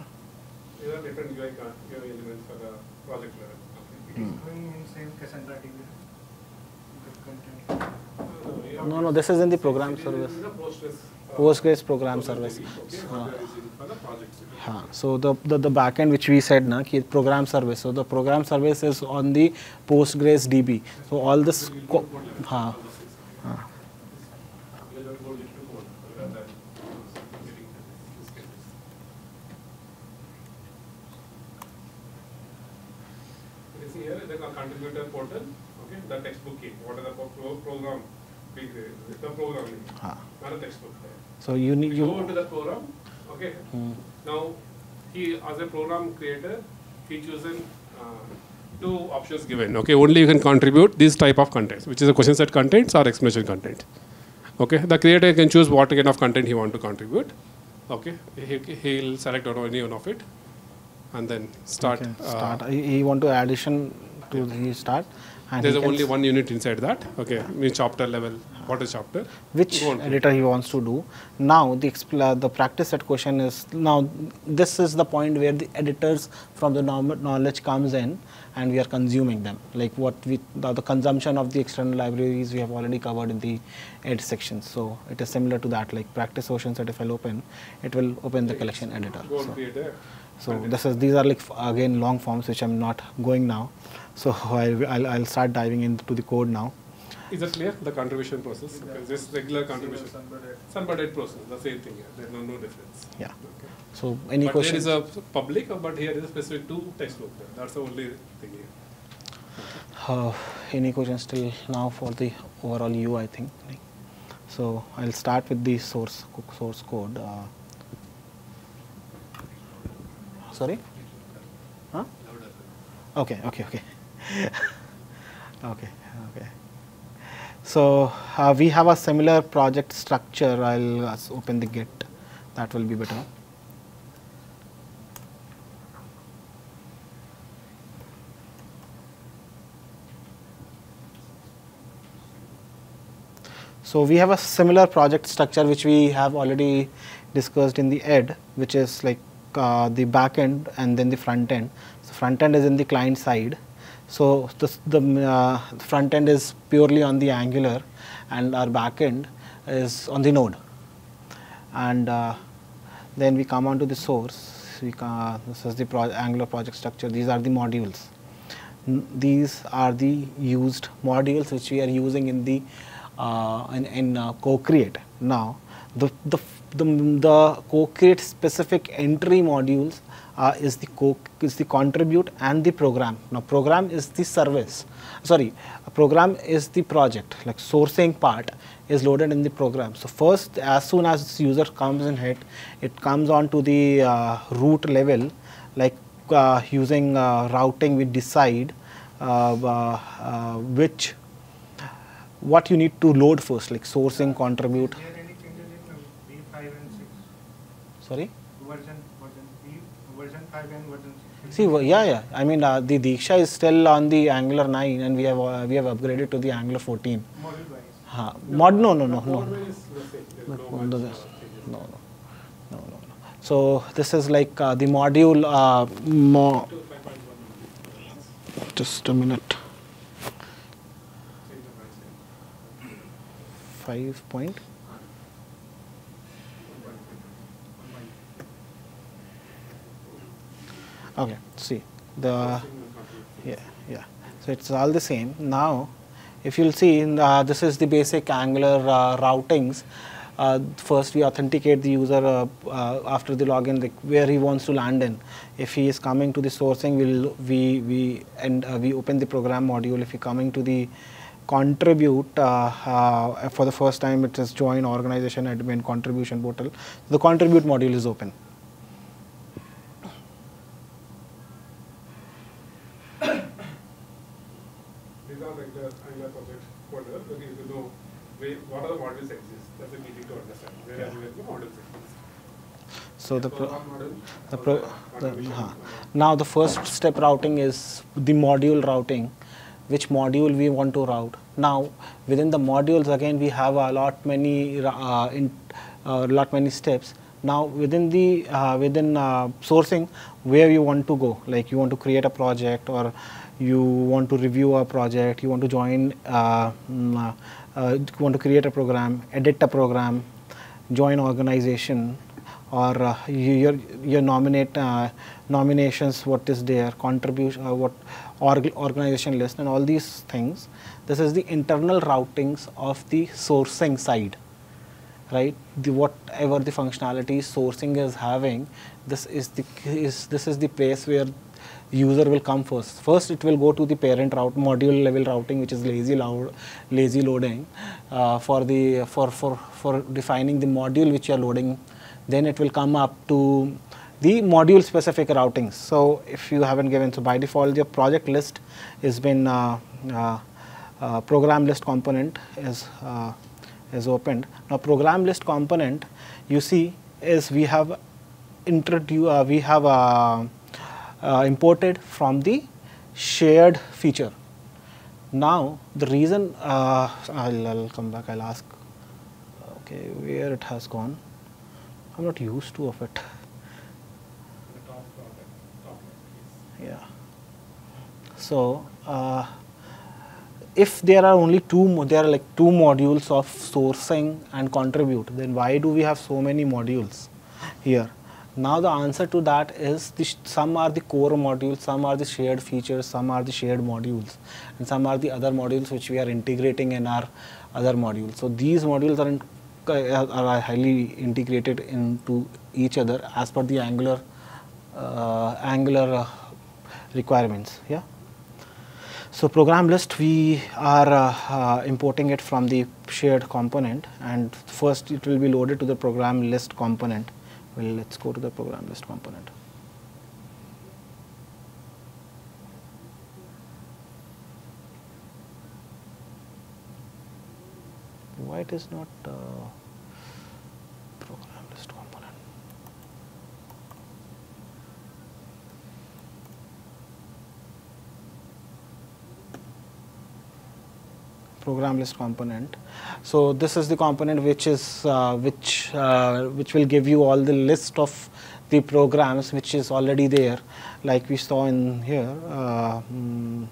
No, No, no, this is in the program service. Postgres, uh, program service. Uh, हाँ. हाँ, so the, the the backend which we said na ki program service. So the program service is on the Postgres DB. So all this co- हाँ. not a. So you need You go into the program, okay. Hmm. Now, he, as a program creator, he chosen uh, two options given. Okay, only you can contribute this type of content, which is a question set contents or explanation content. Okay, the creator can choose what kind of content he want to contribute. Okay, he, he'll select on any one of it, and then start. okay, uh, start. He, he want to addition to the start. And there's only one unit inside that. Okay, means chapter level. What is chapter. which Go on to it. editor he wants to do. Now the the practice set question is now this is the point where the editors from the knowledge comes in and we are consuming them. Like what we the, the consumption of the external libraries we have already covered in the ed section. So it is similar to that. Like practice question set if I'll open, it will open the collection editor. So- so this is these are like again long forms which I'm not going now. So [LAUGHS] I'll, I'll, I'll start diving into the code now. Is that clear? The contribution process? Okay, This regular contribution. Sunbird Sunbird process, the same thing here. There's no, no difference. Yeah. Okay. So any but questions? there is a public, but here is a specific to textbook. That's the only thing here. Uh, any questions till now for the overall UI thing? Like, So I'll start with the source source code. Uh, sorry? Huh? Okay, okay, okay. [LAUGHS] okay, okay. So uh, we have a similar project structure. I'll uh, open the Git. That will be better. So we have a similar project structure which we have already discussed in the ed, which is like uh, the back end and then the front end. So front end is in the client side. So this, the uh, front end is purely on the Angular, and our back end is on the Node. And uh, then we come on to the source. We ca- this is the pro- Angular project structure. These are the modules. N- these are the used modules which we are using in the uh, in, in uh, coKreat now the the the, the coKreat specific entry modules uh, is the co is the contribute and the program. Now program is the service. Sorry a program is the project. Like sourcing part is loaded in the program. So first as soon as user comes in hit it comes on to the uh, root level like uh, using uh, routing we decide uh, uh, which what you need to load first like sourcing contribute. Is there any changes in uh, V5 and 6? sorry Version, version V, version 5 and version 6? see yeah yeah i mean uh, the diksha is still on the angular 9 and we have uh, we have upgraded to the angular 14 Module wise. huh. mod no no no no, no, no, no, no. So this is like uh, the module. Uh, mo- just a minute. Five point. Okay. See the yeah yeah. So it's all the same. Now, if you'll see, the, this is the basic Angular uh, routings. Uh, first, we authenticate the user uh, uh, after the login, where he wants to land in. If he is coming to the sourcing, we'll, we we and uh, we open the program module. If he coming to the contribute uh, uh, for the first time, it is join organization admin contribution portal. The contribute module is open. These are like the Angular project folder. Okay, you to know where, what are the modules exist. That's a key thing to understand. Where are the modules exist. So the pro- the pro- the, model. now the first step routing is the module routing. Which module we want to route? Now within the modules again we have a lot many uh, in, uh, lot many steps. Now within the uh, within uh, sourcing where you want to go? Like you want to create a project or you want to review a project you want to join uh, mm, uh, uh, want to create a program edit a program join organization or uh, your your nominate uh, nominations what is there contribution uh, what org- organization list and all these things this is the internal routings of the sourcing side right? The whatever the functionality sourcing is having this is the is this is the place where user will come first. First it will go to the parent route module level routing which is lazy load lazy loading uh, for the for for for defining the module which you are loading then it will come up to the module specific routings so if you haven't given so by default your project list has been uh, uh, uh, program list component is uh, is opened now program list component you see is we have introduced uh, we have imported from the shared feature Now the reason I'll, I'll come back. I'll ask. Okay, where it has gone? I'm not used to of it. The top product, top one, yes. Yeah. So uh, if there are only two, there are like two modules of sourcing and contribute, then why do we have so many modules here? Now the answer to that is the some are the core modules, some are the shared features, some are the shared modules, and some are the other modules which we are integrating in our other modules. So these modules are, in, are highly integrated into each other as per the Angular uh, Angular uh, requirements. Yeah. So program list we are uh, uh, importing it from the shared component and first it will be loaded to the program list component. Well, let's go to the program list component. Why it is not uh, program list component? Program list component. So this is the component which is uh, which uh, which will give you all the list of the programs which is already there, like we saw in here uh, mm,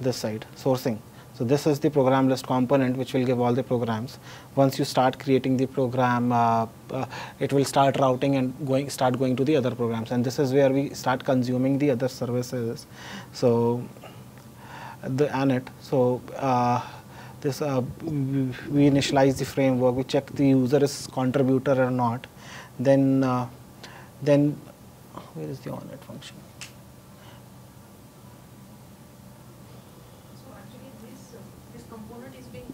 this side sourcing. So this is the program list component which will give all the programs. Once you start creating the program, uh, uh, it will start routing and going start going to the other programs, and this is where we start consuming the other services. So the ANET. So uh, this uh, we initialize the framework. We check the user is contributor or not. Then uh, then where is the ONET function? So actually this, this component is being,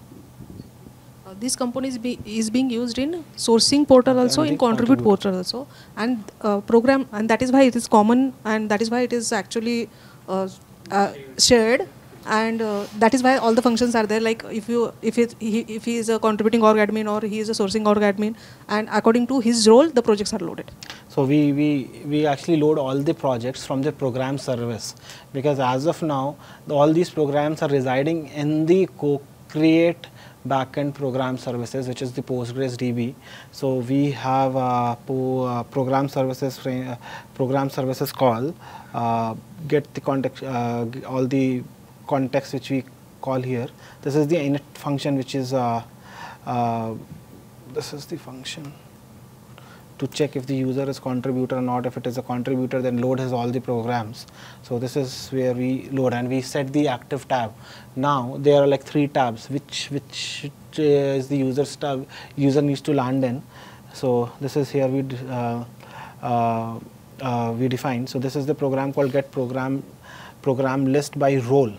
this component is, be, is being used in sourcing portal also, in contribute contribute. portal also. And uh, program, and that is why it is common and that is why it is actually uh, uh, shared. And uh, that is why all the functions are there. Like if you, if it, he, if he is a contributing org admin or he is a sourcing org admin, and according to his role, the projects are loaded. So we, we, we actually load all the projects from the program service because as of now, the- all these programs are residing in the coKreat backend program services, which is the Postgres DB. So we have uh, po, uh, program services program services call uh, get the context uh, all the context which we call here. This is the init function which is uh, uh, this is the function to check if the user is contributor or not. If it is a contributor, then load has all the programs. So this is where we load and we set the active tab. Now there are like three tabs, which which uh, is the user's tab user needs to land in. So this is here we uh, uh, uh, we define. So this is the program called get program program list by role.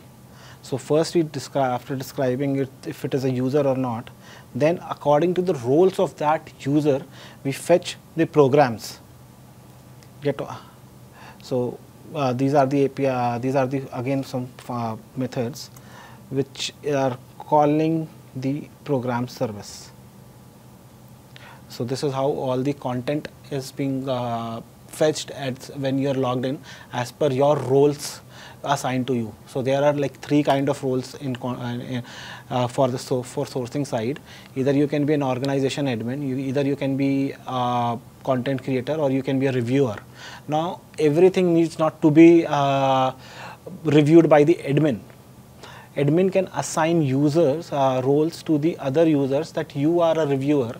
So first we describe after describing it if it is a user or not, then according to the roles of that user, we fetch the programs. Get so uh, these are the API. Uh, these are the again some uh, methods which are calling the program service. So this is how all the content is being uh, fetched at when you are logged in as per your roles assigned to you. So there are like three kind of roles in, uh, uh, for the so for sourcing side. Either you can be an organization admin, you, either you can be a content creator, or you can be a reviewer. Now everything needs not to be uh, reviewed by the admin admin can assign users uh, roles to the other users that you are a reviewer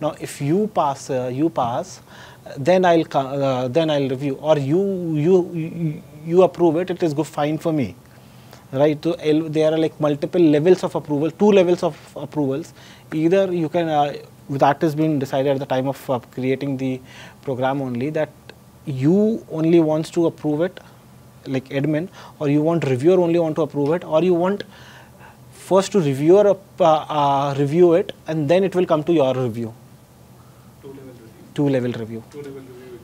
now if you pass uh, you pass uh, then i'll uh, then i'll review or you you, you approve it it is good fine for me right so there are like multiple levels of approval two levels of approvals either you can uh, that is being decided at the time of uh, creating the program only that you only wants to approve it like admin or you want reviewer only want to approve it or you want first to reviewer uh, uh, review it and then it will come to your review Two level review. two level review Two level review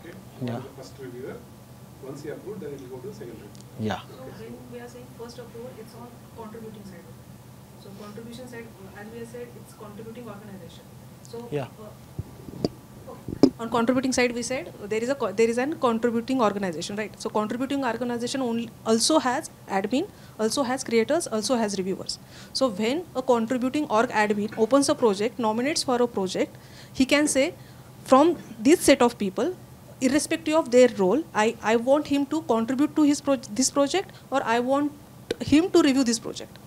okay? Yeah. One is the first reviewer. Once he approved, then it will go to second review. yeah So when we are saying first approval, it's on contributing side. So contribution side, as we have said, it's contributing organization. So. Yeah. uh, okay. on contributing side we said there is a there is an contributing organization right so contributing organization only also has admin also has creators also has reviewers so when a contributing org admin opens a project nominates for a project he can say from this set of people irrespective of their role i, I want him to contribute to his pro- this project or i want him to review this project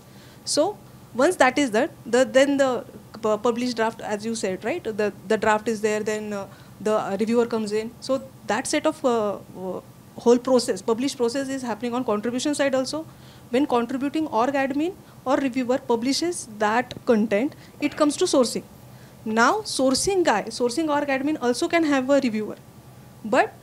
so once that is that, the, then the pu- published draft, as you said, right? The the draft is there. Then uh, the uh, reviewer comes in. So that set of uh, uh, whole process, published process, is happening on contribution side also. When contributing org admin or reviewer publishes that content, it comes to sourcing. Now sourcing guy, sourcing org admin also can have a reviewer, but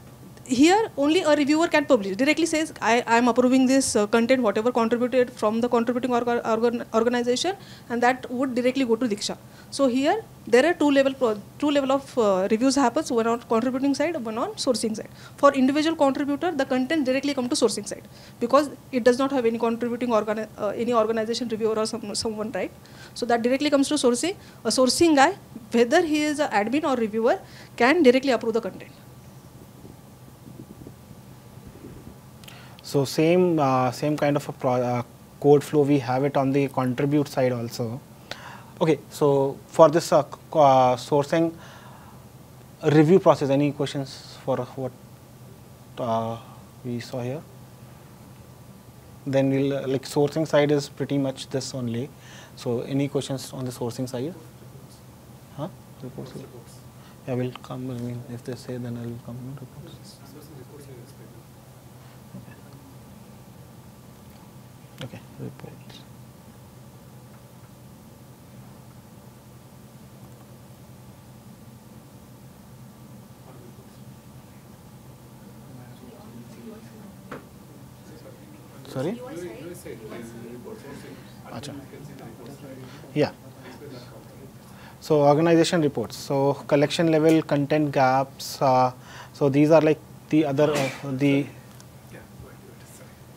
here only a reviewer can publish. Directly says i am approving this uh, content whatever contributed from the contributing orga- organ, organization and that would directly go to diksha. So here there are two level two level of uh, reviews happens one on contributing side one on sourcing side. For individual contributor the content directly come to sourcing side because it does not have any contributing organ uh, any organization reviewer or some, someone right? So that directly comes to sourcing. A sourcing guy whether he is an admin or reviewer can directly approve the content So same uh, same kind of a uh, code flow we have it on the contribute side also. Okay, so for this uh, uh, sourcing review process, any questions for what uh, we saw here? Then we'll uh, like sourcing side is pretty much this only. So any questions on the sourcing side? Huh? Reports. Yeah, we'll come. I mean, if they say, then I'll come. Reports. Okay, reports. Sorry? Acha. Yeah. So organization reports. So collection level, content gaps. Uh, so these are like the other uh, the.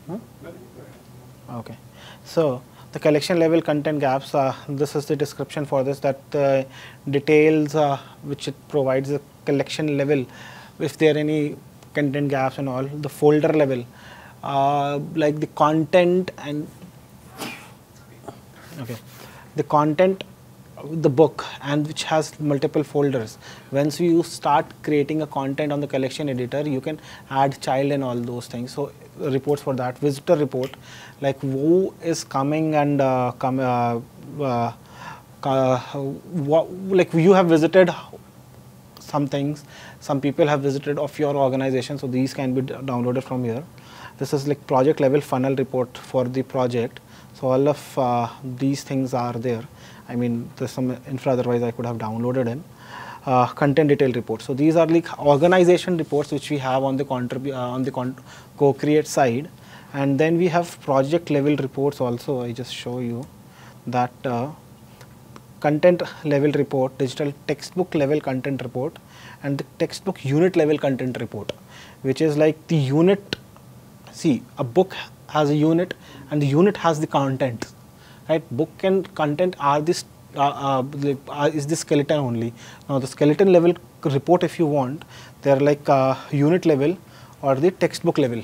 Huh? Okay. So the collection level content gaps. Uh, this is the description for this. That details uh, which it provides the collection level. If there are any content gaps and all, the folder level, uh, like the content and okay the content the book and which has multiple folders once you start creating a content on the collection editor you can add child and all those things so reports for that visitor report like who is coming and uh, come uh, uh, uh, what, like you have visited some things some people have visited of your organization so these can be downloaded from here. This is like project level funnel report for the project. So all of uh, these things are there. I mean there's some infra otherwise i could have downloaded in uh, content detail report so these are like organization reports which we have on the uh, on the coKreat side and then we have project level reports also i just show you that uh, content level report, digital textbook level content report, and the textbook unit level content report, which is like the unit. See, a book has a unit, and the unit has the content, right? Book and content are this uh, uh, like, uh, is the skeleton only. Now, the skeleton level report, if you want, they are like uh, unit level or the textbook level.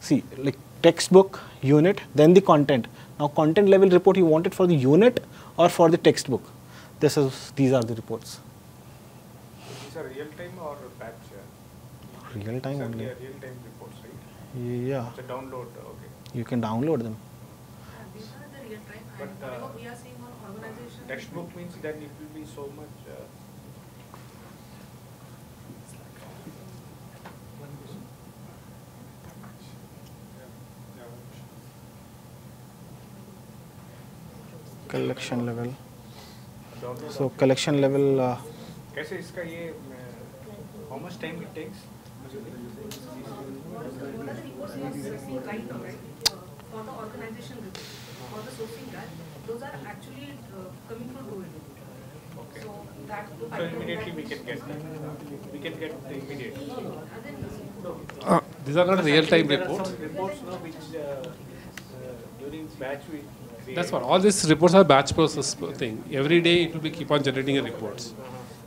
See, like textbook, unit, then the content. Now, content level report, you want it for the unit or for the textbook. This is these are the reports. These are real time or batch? uh, Real time only. Real time reports, right? Yeah, It's a download, okay. you can download them. These are the real time But, Textbook means then it will be so much. Uh, Collection level. download So of- collection level. Uh, कैसे इसका ये how much time it takes? What are the reports you are seeing right now, right? Uh, For the organization report, for the sourcing guy, those are actually uh, coming through Druid. Okay. So that. So immediately we can get that. We can get the immediate. And then Uh, these are not real-time reports. some reports now which uh, uh, during batch we. That's what all these reports are batch process thing. Every day it will be keep on generating a reports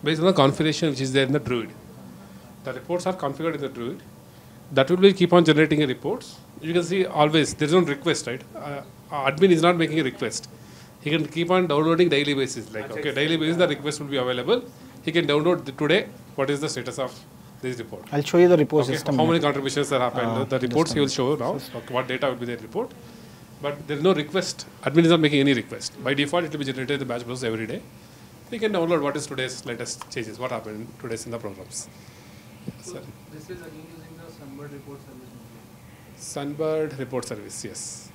based on the configuration which is there in the Druid. the reports are configured in the Druid, that will be keep on generating a reports. You can see always there is no request, right? Uh, admin is not making a request. He can keep on downloading daily basis. Like okay, daily basis the request will be available. He can download the, today. What is the status of this report? I'll show you the report Okay, system. how many contributions are happened? Uh, the reports he will show now. Okay, what data will be their report? But there is no request. Admin is not making any request. By default, it will be generated in the batch process every day. We can download what is today's latest changes, what happened today's in the programs. Sir. This is again using the Sunbird report service. Sunbird report service, yes.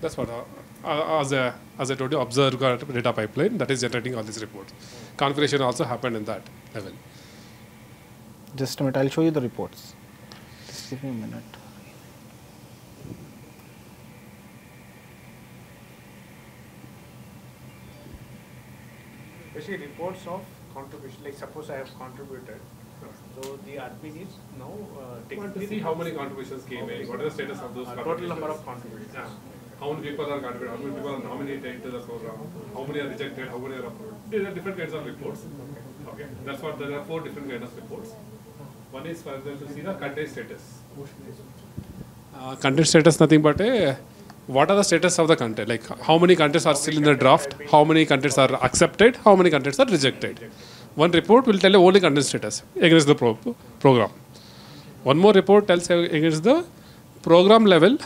That's what, uh, uh, as, a, as I told you, observe our data pipeline that is generating all these reports. Configuration also happened in that level. Just a minute, I'll show you the reports. Just give me a minute. Basically reports of contribution, like suppose I have contributed, so the admin is now uh, taking. Want to see how many contributions came Okay. in, what is the status of those Uh, contributions. Total number of contributions. Yeah. How many people are contributed, how many people are nominated to the program, how many are rejected, how many are approved. There are different kinds of reports. Okay, that's what, there are four different kinds of reports. One is for to see the content status. Uh, status nothing but a, what are the status of the content? Like how many contents are still in the draft, how many contents are accepted, how many contents are rejected. One report will tell you only content status against the pro- program. One more report tells you against the program level,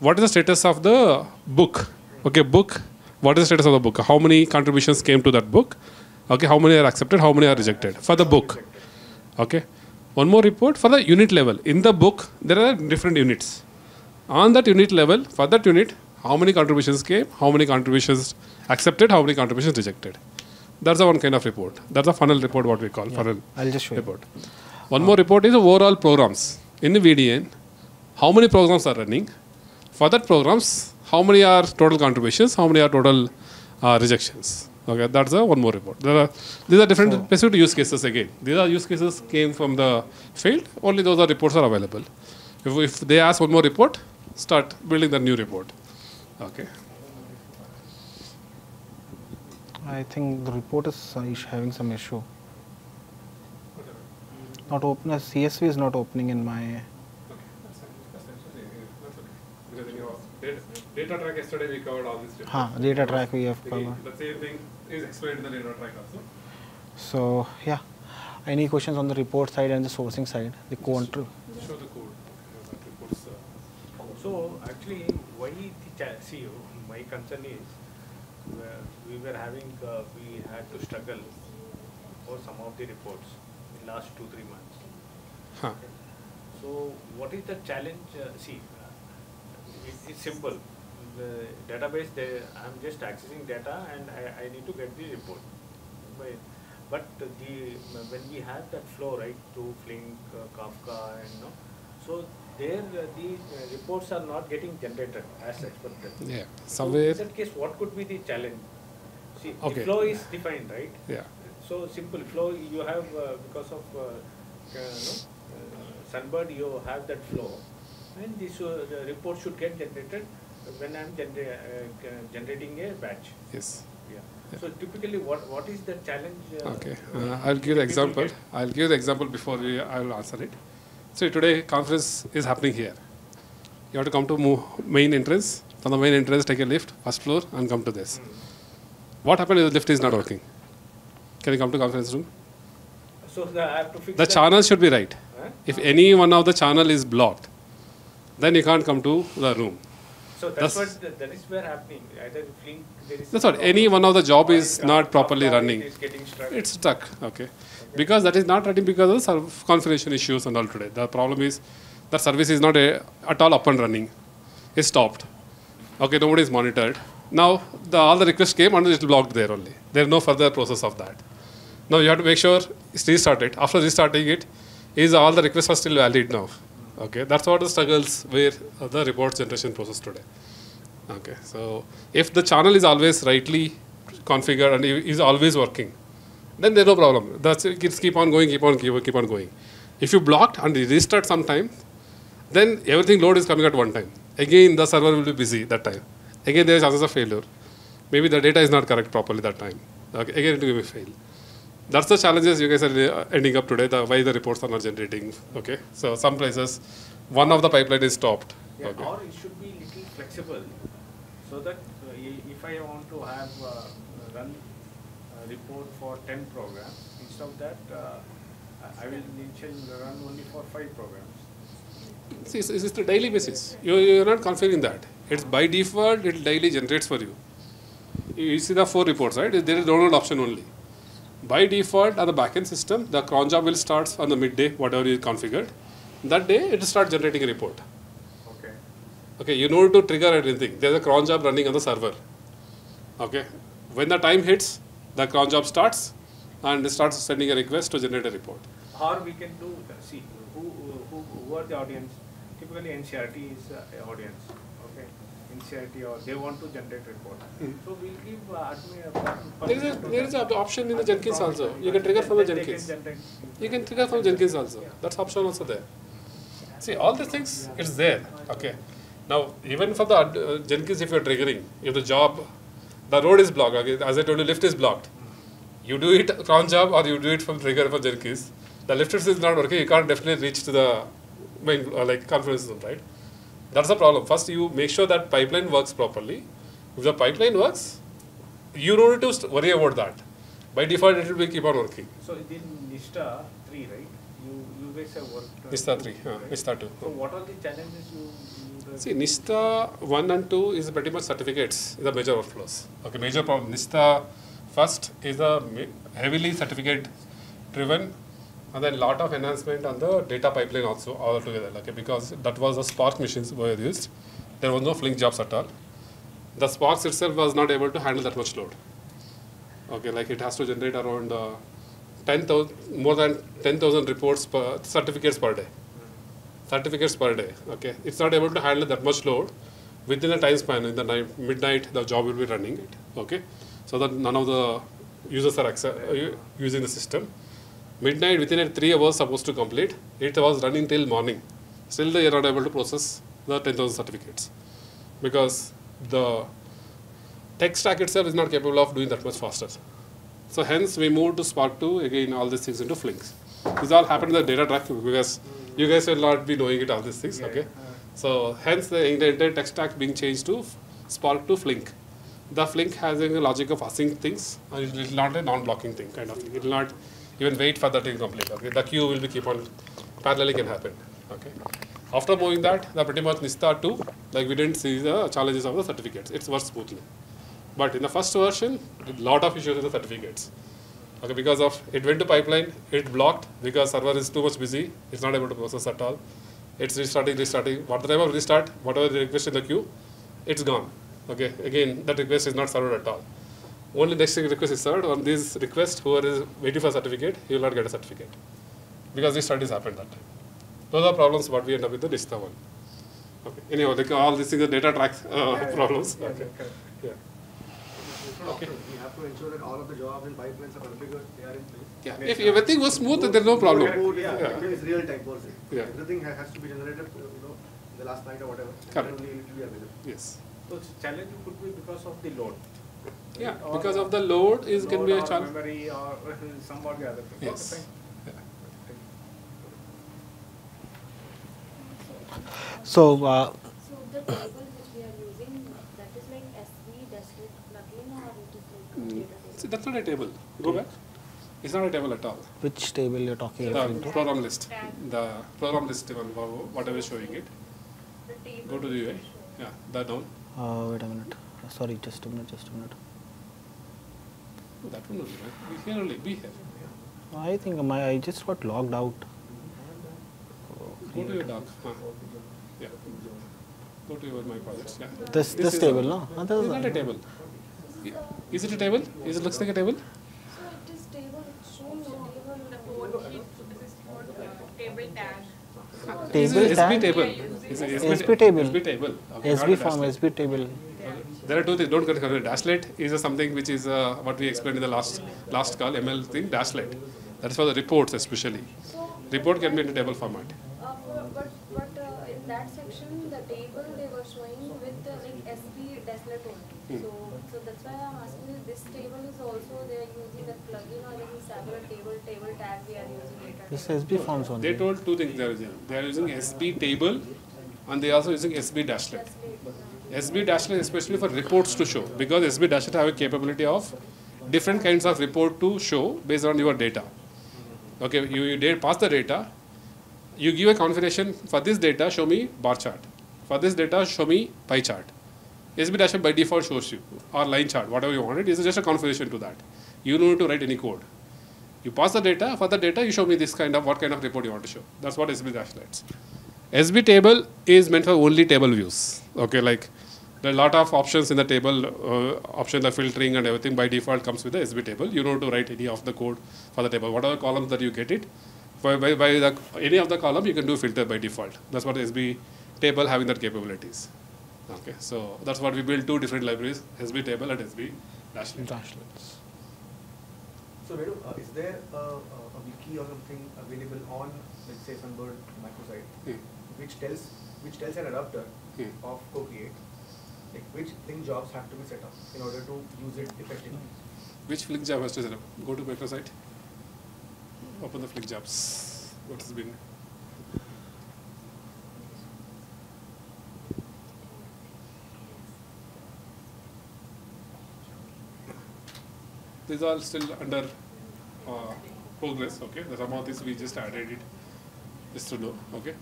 what is the status of the book? Okay, book, what is the status of the book? How many contributions came to that book? Okay, how many are accepted, how many are rejected for the book? Okay. One more report for the unit level. In the book, there are different units. On that unit level, for that unit, how many contributions came, how many contributions accepted, how many contributions rejected. That's the one kind of report. That's a funnel report, what we call funnel I'll just show you. report. One more report is overall programs. In the VDN, how many programs are running? For that programs, how many are total contributions, how many are total uh, rejections? Okay, that's a one more report. There are, these are different specific use cases again. These are use cases came from the field. Only those are reports are available. If, if they ask one more report, start building the new report. Okay. I think the report is uh, having some issue. Not open. as CSV is not opening in my. Because in your data, data track yesterday we covered all this. Huh, data track we have covered. The same thing is explained in the data track also. So yeah, any questions on the report side and the sourcing side? The control. Show the code. reports, uh, So actually, why the, cha- see, my concern is, we were having, uh, we had to struggle for some of the reports in last two, three months. Huh. So what is the challenge? Uh, see, uh, it, it's simple. The database, they, I'm just accessing data and I, I need to get the report. But, the when we have that flow right to Flink, uh, Kafka, and you know, so there uh, the uh, reports are not getting generated as expected. Yeah, So in that case, what could be the challenge? See, Okay. the flow is defined, right? Yeah. So simple flow you have uh, because of uh, uh, no, uh, Sunbird you have that flow and this uh, the report should get generated when I'm genera- uh, generating a batch. Yes. Yeah. So typically what what is the challenge? Uh, Okay. uh, I'll give the example. I'll give the example before we, I will answer it. So today conference is happening here. You have to come to main entrance. From the main entrance, take a lift, first floor, and come to this. What happened if the lift is not working? Can you come to conference room? So the, I have to fix The channel should be right. Huh? If any one of the channel is blocked, then you can't come to the room. So that's, That's- what the, that is where happening. Either there is That's what any one of the job is not properly running. is getting stuck. It's stuck. Okay. Because that is not running because of configuration issues and all today. The problem is that service is not a, at all up and running. It's stopped. Okay, nobody is monitored. Now the, all the requests came and it's blocked there only. There is no further process of that. Now you have to make sure it's restarted. After restarting it, is all the requests are still valid now? Okay, that's what the struggles where uh, the report generation process today. Okay, so if the channel is always rightly configured and is always working, then there's no problem. That's it. Keep on going, keep on, keep, keep on going. If you blocked and restart sometime, then everything load is coming at one time. Again, the server will be busy that time. Again, there is chances of failure. Maybe the data is not correct properly that time. Okay, again, it will be fail. That's the challenges you guys are uh, ending up today. The why the reports are not generating. Okay, so some places, one of the pipeline is stopped. Yeah, Okay. or it should be little flexible, so that uh, if I want to have uh, run a report for ten programs, instead of that, uh, I will initially run only for five programs. See, it's, it's the daily basis. You, you're not configuring that. It's by default, it daily generates for you. You see the four reports, right? There is download option only. By default, on the backend system, the cron job will start on the midday, whatever you configured. That day, it will start generating a report. Okay. Okay, you know to trigger anything. There's a cron job running on the server. Okay, when the time hits, the cron job starts and it starts sending a request to generate a report. Or we can do, see, who, who, who are the audience? Typically NCERT is uh, audience? Or they want to generate report. So we'll give uh, There is a there is an option in the Jenkins also. You can trigger from the Then they can Jenkins. You can trigger from Jenkins also. That's option also there. See, all these things, it's there. Okay. Now, even for the uh, Jenkins, if you're triggering, if the job, the road is blocked, okay, as I told you, lift is blocked. You do it cron job or you do it from trigger for Jenkins. The lift is not working, you can't definitely reach to the main, uh, like, conference room, right? That's the problem. First, you make sure that pipeline works properly. If the pipeline works, you don't need to worry about that. By default, it will be keep on working. So in NISHTHA three, right? You, you guys have worked. uh, NISHTHA two, 3, uh, right? NISHTHA 2. So what are the challenges you? you See, NISHTHA 1 and 2 is pretty much certificates, is the major workflows. Okay, major problem. NISHTHA first is a heavily certificate driven and then lot of enhancement on the data pipeline also all together. Okay, because that was the Spark machines were used. There was no Flink jobs at all. The Spark itself was not able to handle that much load. Okay, like it has to generate around uh, 10,000, more than 10,000 reports per, certificates per day certificates per day. Okay, it's not able to handle that much load within the time span. In the night, midnight, the job will be running it. Okay, so that none of the users are uh, using the system. Midnight within a three hours supposed to complete. It was running till morning. Still, they are not able to process the 10,000 certificates because the tech stack itself is not capable of doing that much faster. So hence we moved to Spark 2, again all these things into Flinks. This all happened in the data track because you guys will not be knowing it all these things, okay? So hence the entire tech stack being changed to Spark to Flink. The Flink has a logic of async things, and it is not a non-blocking thing kind of thing. It will not even wait for that to complete. Okay, the queue will be keep on parallelly can happen. Okay. After moving that, the pretty much NISHTHA 2, like we didn't see the challenges of the certificates. It works smoothly. But in the first version, a lot of issues with the certificates. Okay, because of it went to pipeline, it blocked because server is too much busy. It's not able to process at all. It's restarting, restarting. Whatever restart, whatever the request in the queue, it's gone. Okay, again, that request is not served at all. Only next request is served. On this request, whoever is waiting for a certificate, he will not get a certificate because these studies happened that time. Those are problems what we end up with the NISHTHA one. Okay. Anyhow, like all these things are data track uh, problems. Okay. Yeah. Okay. We have to ensure that all of the jobs and pipelines are configured, they are in place. Yeah. If everything was smooth, then there's no problem. Code, yeah, Yeah. everything is real time per se. Yeah. Everything has to be generated, uh, you know, the last night or whatever. Correct. Only it will be available. Yes. So it's challenge could be because of the load. Yeah, Or- because of the load is can load be a or challenge. Memory or some or the other thing. Yes. Okay, fine. So, uh, So the table which we are using, that is like SV desktop plugin or it is like a database? See, that's not a table. Go back. It's not a table at all. which table you're talking about? The to? program list. The program list, even wha- whatever is showing it. Go to the UI. Yeah, that down. Uh, wait a minute. Sorry, just a minute, just a minute. That one only, right? Be here only. Be here. I think my I just got logged out. Go to your doc. Huh. Yeah. Go to your my projects. Yeah. This this is table, a- no? Ah, this is not a table. Is it a table? Is it looks like a table? So it is table, it shows a table. Report sheet, so this is called uh, table tag. Table SB table. SB table. SB table. Okay, SB a form, dashlet. SB table. There are two things. Don't get confused. Dashlet is a something which is uh, what we explained in the last last call. ML thing. Dashlet. That is for the reports especially. So Report can be in a table format. Uh, for, but but uh, in that section, the table they were showing with the like SB Dashlet only. Hmm. So, so that's why I'm asking you, this table is also they are using that plugin or any separate table, table tag we are using later. This SB forms only. They told two things they are using. They are using SB table and they are also using SB dashlet. SB dashlet especially for reports to show because SB dashlet have a capability of different kinds of report to show based on your data. Okay, you, you pass the data, you give a configuration for this data, show me bar chart. For this data, show me pie chart. SB dashlet by default shows you, or line chart, whatever you want. It is just a configuration to that. You don't need to write any code. You pass the data, for the data, you show me this kind of, what kind of report you want to show. That's what SB dashlets. SB table is meant for only table views. Okay, like there are a lot of options in the table, uh, option the filtering and everything by default comes with the SB table. You don't have to write any of the code for the table. Whatever columns that you get it, by, by, by the, any of the column you can do filter by default. That's what SB table having that capabilities. Okay, so that's what we build two different libraries, SB table and SB dashlet. Dashlets. So, Vinu, uh, is there a, a, a wiki or something available on, let's say, Sunbird microsite, Hmm. which tells which tells an adapter Hmm. of coKreat, like which thing jobs have to be set up in order to use it effectively? Which Flink job has to set up? Go to microsite. Open the Flink jobs. What has been? These are still under uh, progress. Okay, the some of this we just added it just to know. Okay,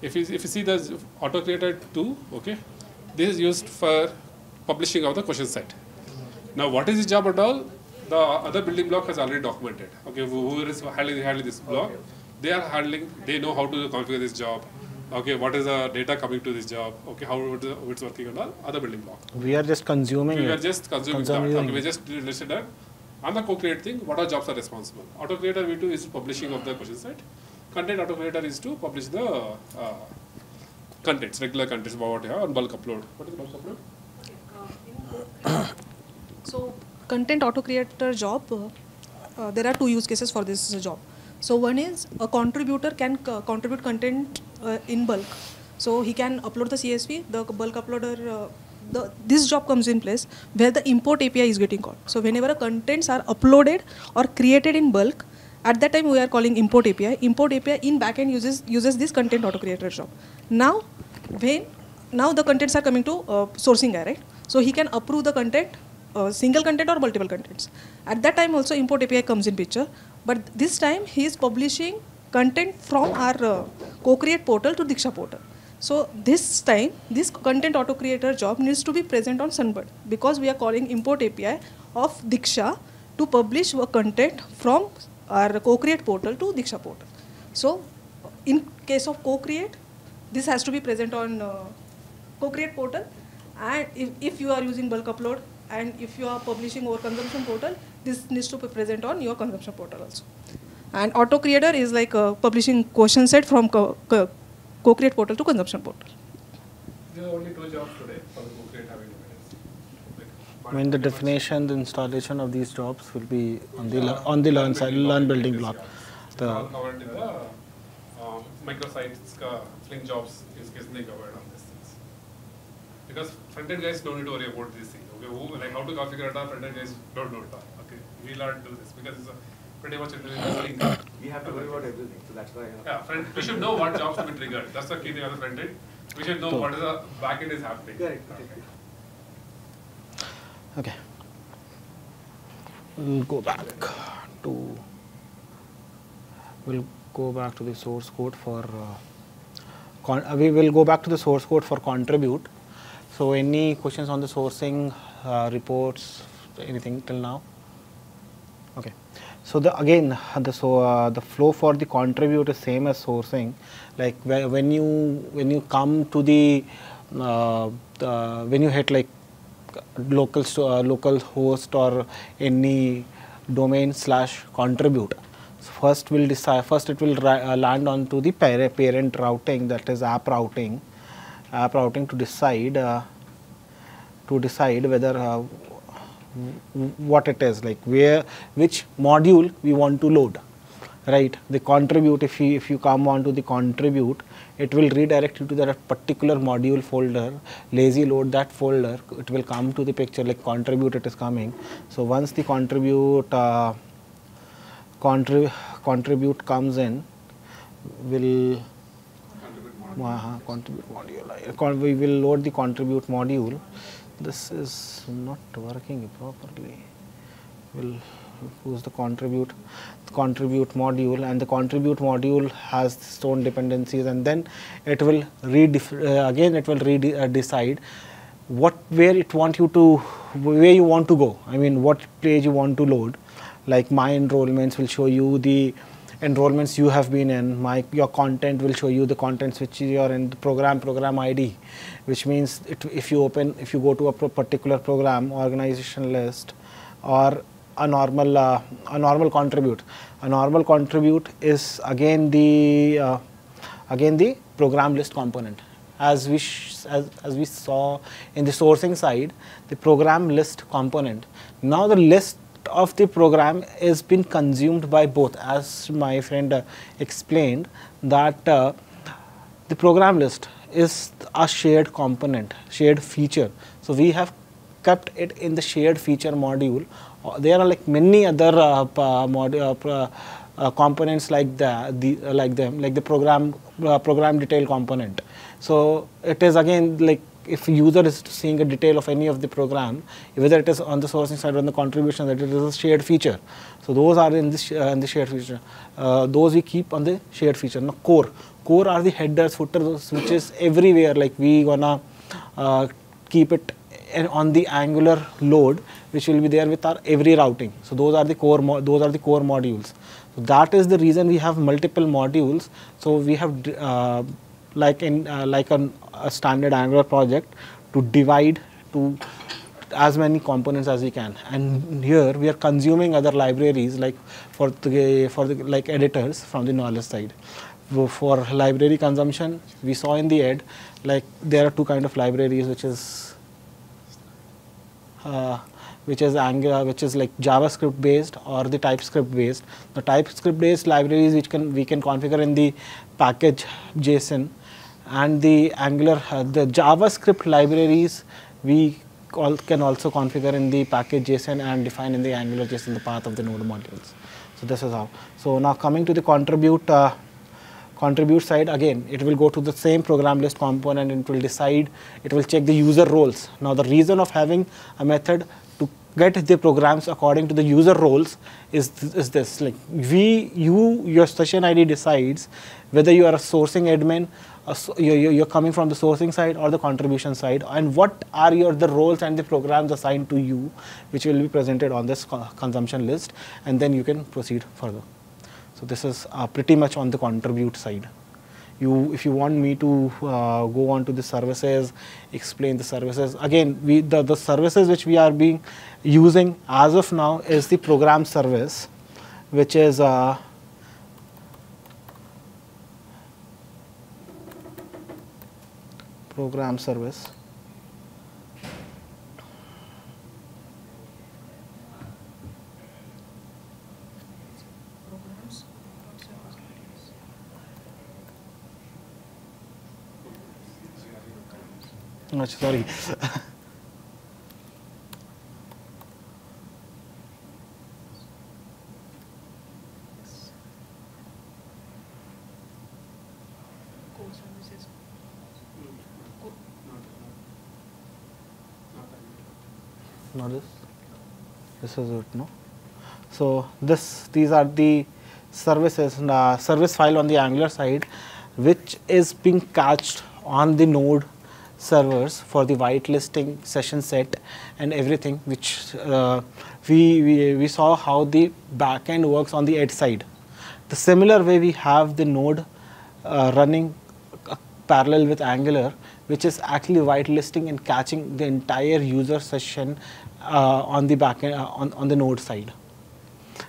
if you if you see the auto creator two, okay, this is used for publishing of the question set. Now, what is the job at all? The other building block has already documented. Okay, who who is handling, handling this block? They are handling. They know how to configure this job. Okay, what is the data coming to this job? Okay, how it- it's working and all. Other building block. We are just consuming We it. are just consuming that. Okay, we just listed that. On the coKreat thing, what are jobs are responsible? Auto creator V2 is publishing of the question set. Content auto creator is to publish the uh, contents, regular contents about what you bulk upload. What is bulk upload? [COUGHS] So content auto creator job, uh, uh, there are two use cases for this job. So one is a contributor can contribute content uh, in bulk. So he can upload the CSV, the bulk uploader, uh, the, this job comes in place where the import API is getting called. So whenever contents are uploaded or created in bulk, at that time we are calling import API. Import API in backend uses uses this content auto creator job. Now, when now the contents are coming to uh, sourcing guy, right? So he can approve the content, uh, single content or multiple contents. At that time also import API comes in picture, but this time he is publishing content from our uh, coKreat portal to Diksha portal. So this time, this content auto creator job needs to be present on Sunbird because we are calling import API of Diksha to publish a content from our coKreat portal to Diksha portal. So in case of coKreat, this has to be present on uh, coKreat portal and if, if you are using bulk upload and if you are publishing over consumption portal, this needs to be present on your consumption portal also. And auto creator is like uh, publishing question set from co- co- coKreat portal to consumption portal. There are only two jobs today for the coKreat having dependency. I mean, the definition, the installation of these jobs will be on the lear- on the learn side, learn building block. The all The covered in the microsites ka Flink jobs is getting covered on these things. Because front-end guys don't need to worry about these things. Okay, who, like how to configure it, front-end guys don't know it. all, Okay, we learn to do this because it's a pretty much interesting. We have to worry about everything, so that's why. uh, Yeah, front, we should know what jobs to be triggered. That's the key thing on the front end. We should know So- what is the back end is happening. Correct, Okay. Okay. We'll go back to. We'll go back to the source code for. Uh, uh, we will go back to the source code for contribute. So, any questions on the sourcing uh, reports, anything till now? Okay. So the again the so uh, the flow for the contribute is same as sourcing. Like when you when you come to the, uh, the when you hit like local uh, local host or any domain slash contribute. So first will decide first it will uh, land onto the par- parent routing that is app routing app routing to decide uh, to decide whether uh, what it is like where which module we want to load right. The contribute if you if you come on to the contribute it will redirect you to that particular module folder. Lazy load that folder it will come to the picture like contribute it is coming. So once the contribute uh, contrib contribute comes in will uh, contribute module. We will load the contribute module. This is not working properly. Will who's the contribute contribute module and the contribute module has its own dependencies and then it will redef- uh, again it will re- uh, decide what where it want you to where you want to go. I mean what page you want to load. Like my enrollments will show you the enrollments you have been in. My your content will show you the contents which you are in the program program id which means it, if you open if you go to a particular program organization list or a normal uh, a normal contribute. A normal contribute is again the uh, again the program list component. As we as, as we saw in the sourcing side the program list component. Now the list of the program is been consumed by both. As my friend uh, explained that uh, the program list is a shared component shared feature. So we have kept it in the shared feature module there are like many other uh, uh, uh, components like the, the like them like the program program detail component. So it is again like if user is seeing a detail of any of the program whether it is on the sourcing side or on the contribution that it is a shared feature. So those are in this uh, in the shared feature. Uh, those we keep on the shared feature. Now core. Core are the headers footers which is everywhere. Like we gonna uh, keep it on the angular load which will be there with our every routing. So those are the core those are the core modules. So that is the reason we have multiple modules. So we have uh, like in uh, like an, a standard angular project to divide to as many components as we can. And here we are consuming other libraries like for the for the like editors from the knowledge side. For- for library consumption we saw in the ed like there are two kind of libraries which is uh, which is Angular, which is like JavaScript based or the TypeScript based. The TypeScript based libraries which can we can configure in the package JSON, and the Angular uh, the JavaScript libraries we all can also configure in the package JSON and define in the Angular JSON the path of the node modules. So this is how. So now coming to the contribute. Uh, contribute side again it will go to the same program list component and it will decide it will check the user roles now the reason of having a method get the programs according to the user roles is th- is this like we you your session id decides whether you are a sourcing admin a so- you're, you're coming from the sourcing side or the contribution side and what are your the roles and the programs assigned to you which will be presented on this co- consumption list and then you can proceed further so this is uh, pretty much on the contribute side. You, if you want me to uh, go on to the services, explain the services. Again, we the, the services which we are being using as of now is the program service, which is uh, program service. Programs. No, sorry. Not this this is it no so this these are the services uh, service file on the angular side which is being cached on the node servers for the whitelisting session set and everything which uh, we, we we saw how the backend works on the edge side the similar way we have the node uh, running uh, parallel with Angular, which is actually whitelisting and catching the entire user session uh, on the backend uh, on, on the node side.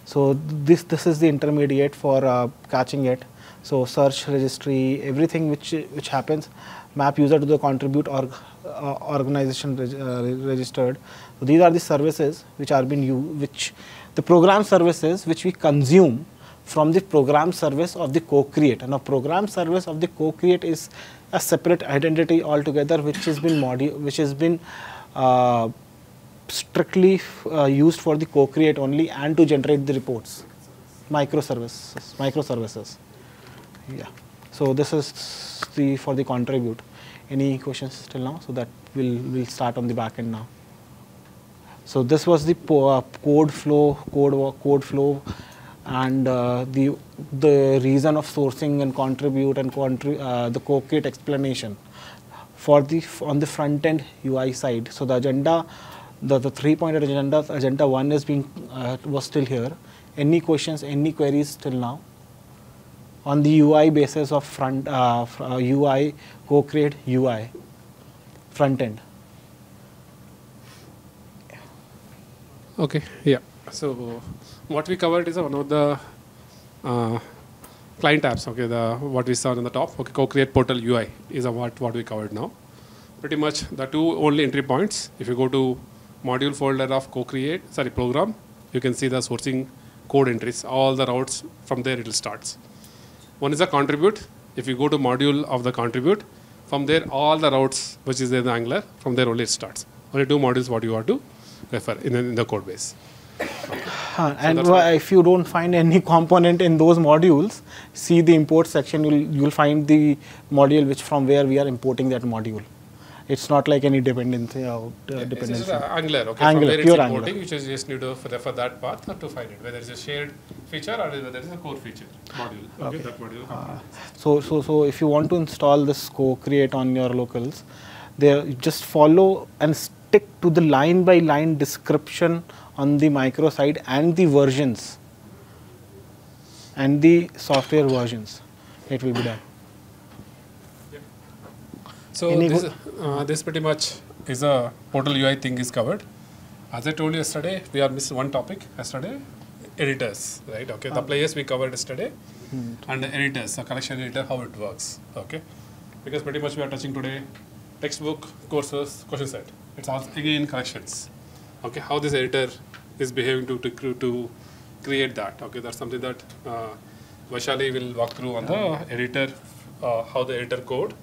So this this is the intermediate for uh, catching it. So search registry, everything which which happens, map user to the contribute org, uh, organization reg, uh, registered. So these are the services which are being used, which the program services which we consume from the program service of the coKreat. Now, program service of the coKreat is a separate identity altogether, which has been which has been uh, strictly uh, used for the coKreat only and to generate the reports. Microservices, microservices. Yeah. So this is the for the contribute. Any questions till now? So that we'll we'll start on the back end now. So this was the uh, code flow, code code flow, and uh, the the reason of sourcing and contribute and uh, the coKreat explanation for the on the front end UI side. So the agenda, the, the three pointed agenda, agenda one is being uh, was still here. Any questions, any queries till now? On the UI basis of front uh, uh, UI coKreat UI front end. Okay, yeah. So what we covered is one of the uh, client apps. Okay, the what we saw on the top. Okay, coKreat portal UI is what what we covered now. Pretty much the two only entry points. If you go to module folder of coKreat, sorry program, you can see the sourcing code entries. All the routes from there it will starts. One is a contribute. If you go to module of the contribute, from there all the routes which is in the Angular, from there only it starts. Only two modules what you have to refer in the, in the code base. Huh, and that's wha- if you don't find any [LAUGHS] component in those modules, see the import section. You'll you'll find the module which from where we are importing that module. It's not like any dependency out uh, This dependency. is uh, Angular, okay. Angular, pure it's Angular. is just need to refer that path to find it, whether it's a shared feature or whether it's a core feature module. Okay, that module. Uh, so so so if you want to install this coKreat on your locals, there just follow and stick to the line by line description on the micro side and the versions and the software versions. It will be done. So this, uh, this pretty much is a portal UI thing is covered. As I told you yesterday, we are missed one topic yesterday, editors, right? Okay, the Ah. players we covered yesterday, Hmm. and the editors, the collection editor, how it works, okay? Because pretty much we are touching today textbook, courses, question set. It's all again collections, okay? How this editor is behaving to to, to create that, okay? That's something that uh, Vaishali will walk through on the editor, uh, how the editor code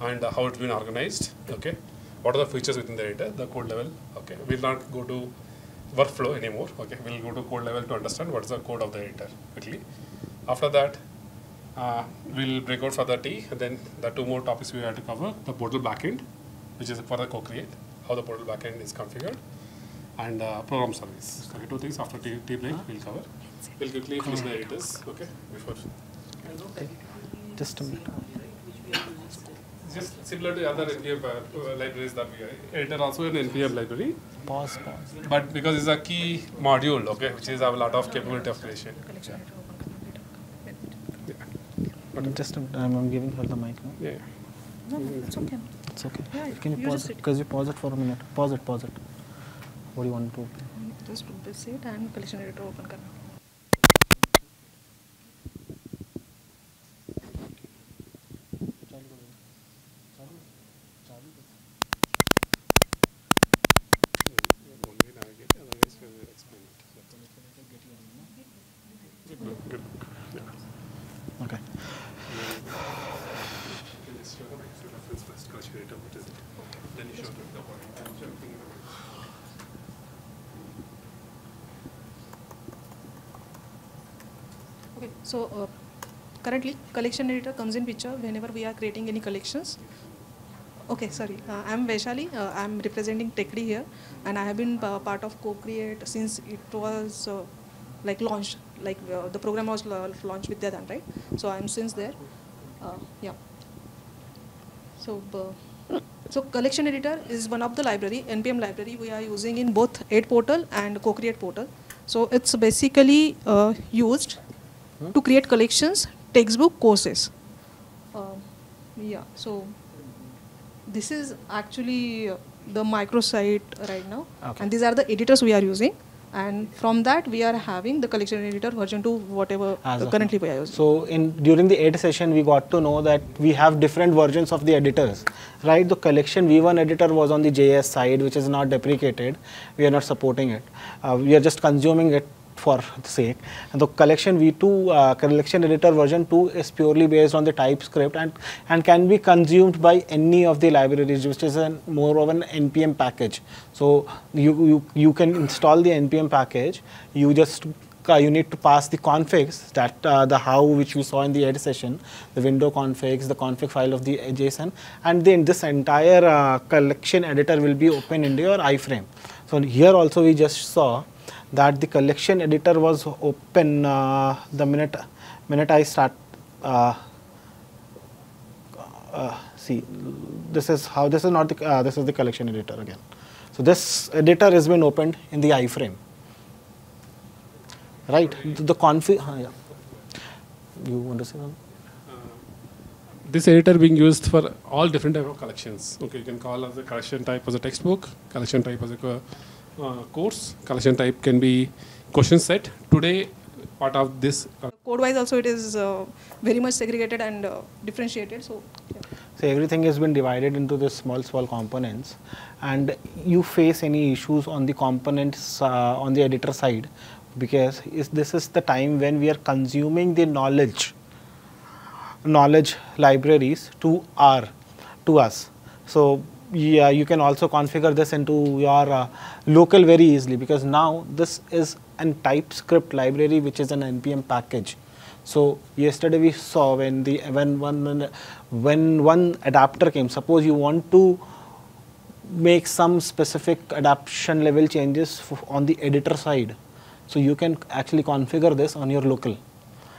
and how it's been organized. Okay, what are the features within the editor, the code level. Okay, we'll not go to workflow anymore. Okay, we'll go to code level to understand what is the code of the editor quickly. After that, uh, we'll break out for the T. And then the two more topics we have to cover: the portal backend, which is for the coKreat, how the portal backend is configured, and uh, program service. Okay, two things after tea, tea break we'll cover. We'll quickly finish the editors. Okay, before. Just a minute just similar to other NPM uh, uh, libraries that we uh, are. enter also an NPM library. Pause, pause. But because it's a key module, okay, which is a lot of capability of creation. Yeah. I'm just I'm giving her the mic. Yeah. No, it's okay. It's okay. Yeah, Can you, pause it? Because you pause it for a minute. Pause it. Pause it. What do you want to? Just to say, and collection editor open. So uh, currently collection editor comes in picture whenever we are creating any collections. Okay, sorry. Uh, I'm Vaishali. Uh, I'm representing Tekdi here, and I have been uh, part of coKreat since it was uh, like launched. Like uh, the program was launched with Vedan, right? So I'm since there. Yeah. So. So collection editor is one of the library, NPM library we are using in both Ed portal and coKreat portal. So it's basically uh, used to create collections, textbook, courses. Uh, yeah, so this is actually uh, the microsite right now. Okay. And these are the editors we are using. And from that, we are having the collection editor version 2, whatever As uh, currently we are using. So in during the ed session, we got to know that we have different versions of the editors, right? The collection V1 editor was on the JS side, which is not deprecated. We are not supporting it. Uh, we are just consuming it for the sake. And the collection V2, uh, collection editor version 2 is purely based on the TypeScript and, and can be consumed by any of the libraries, which is an, more of an NPM package. So you, you, you can install the NPM package, you just uh, you need to pass the configs that uh, the how which we saw in the ed session, the window configs, the config file of the JSON, and then this entire uh, collection editor will be open in your iframe. So here also we just saw that the collection editor was open uh, the minute minute I start. Uh, uh, see, this is how this is not the uh, this is the collection editor again. So this editor has been opened in the iframe right? The config, uh, yeah. You want to say something? this editor being used for all different type of collections. Okay, you can call as a collection type as a textbook, collection type as a uh, course, collection type can be question set. Today, part of this. Uh, Code wise also it is uh, very much segregated and uh, differentiated. So yeah. So everything has been divided into the small, small components, and you face any issues on the components uh, on the editor side, because is, this is the time when we are consuming the knowledge, knowledge libraries to our, to us. So yeah, you can also configure this into your uh, local very easily because now this is an TypeScript library which is an npm package. So yesterday we saw when the when one when one adapter came. Suppose you want to make some specific adaptation level changes on the editor side. So you can actually configure this on your local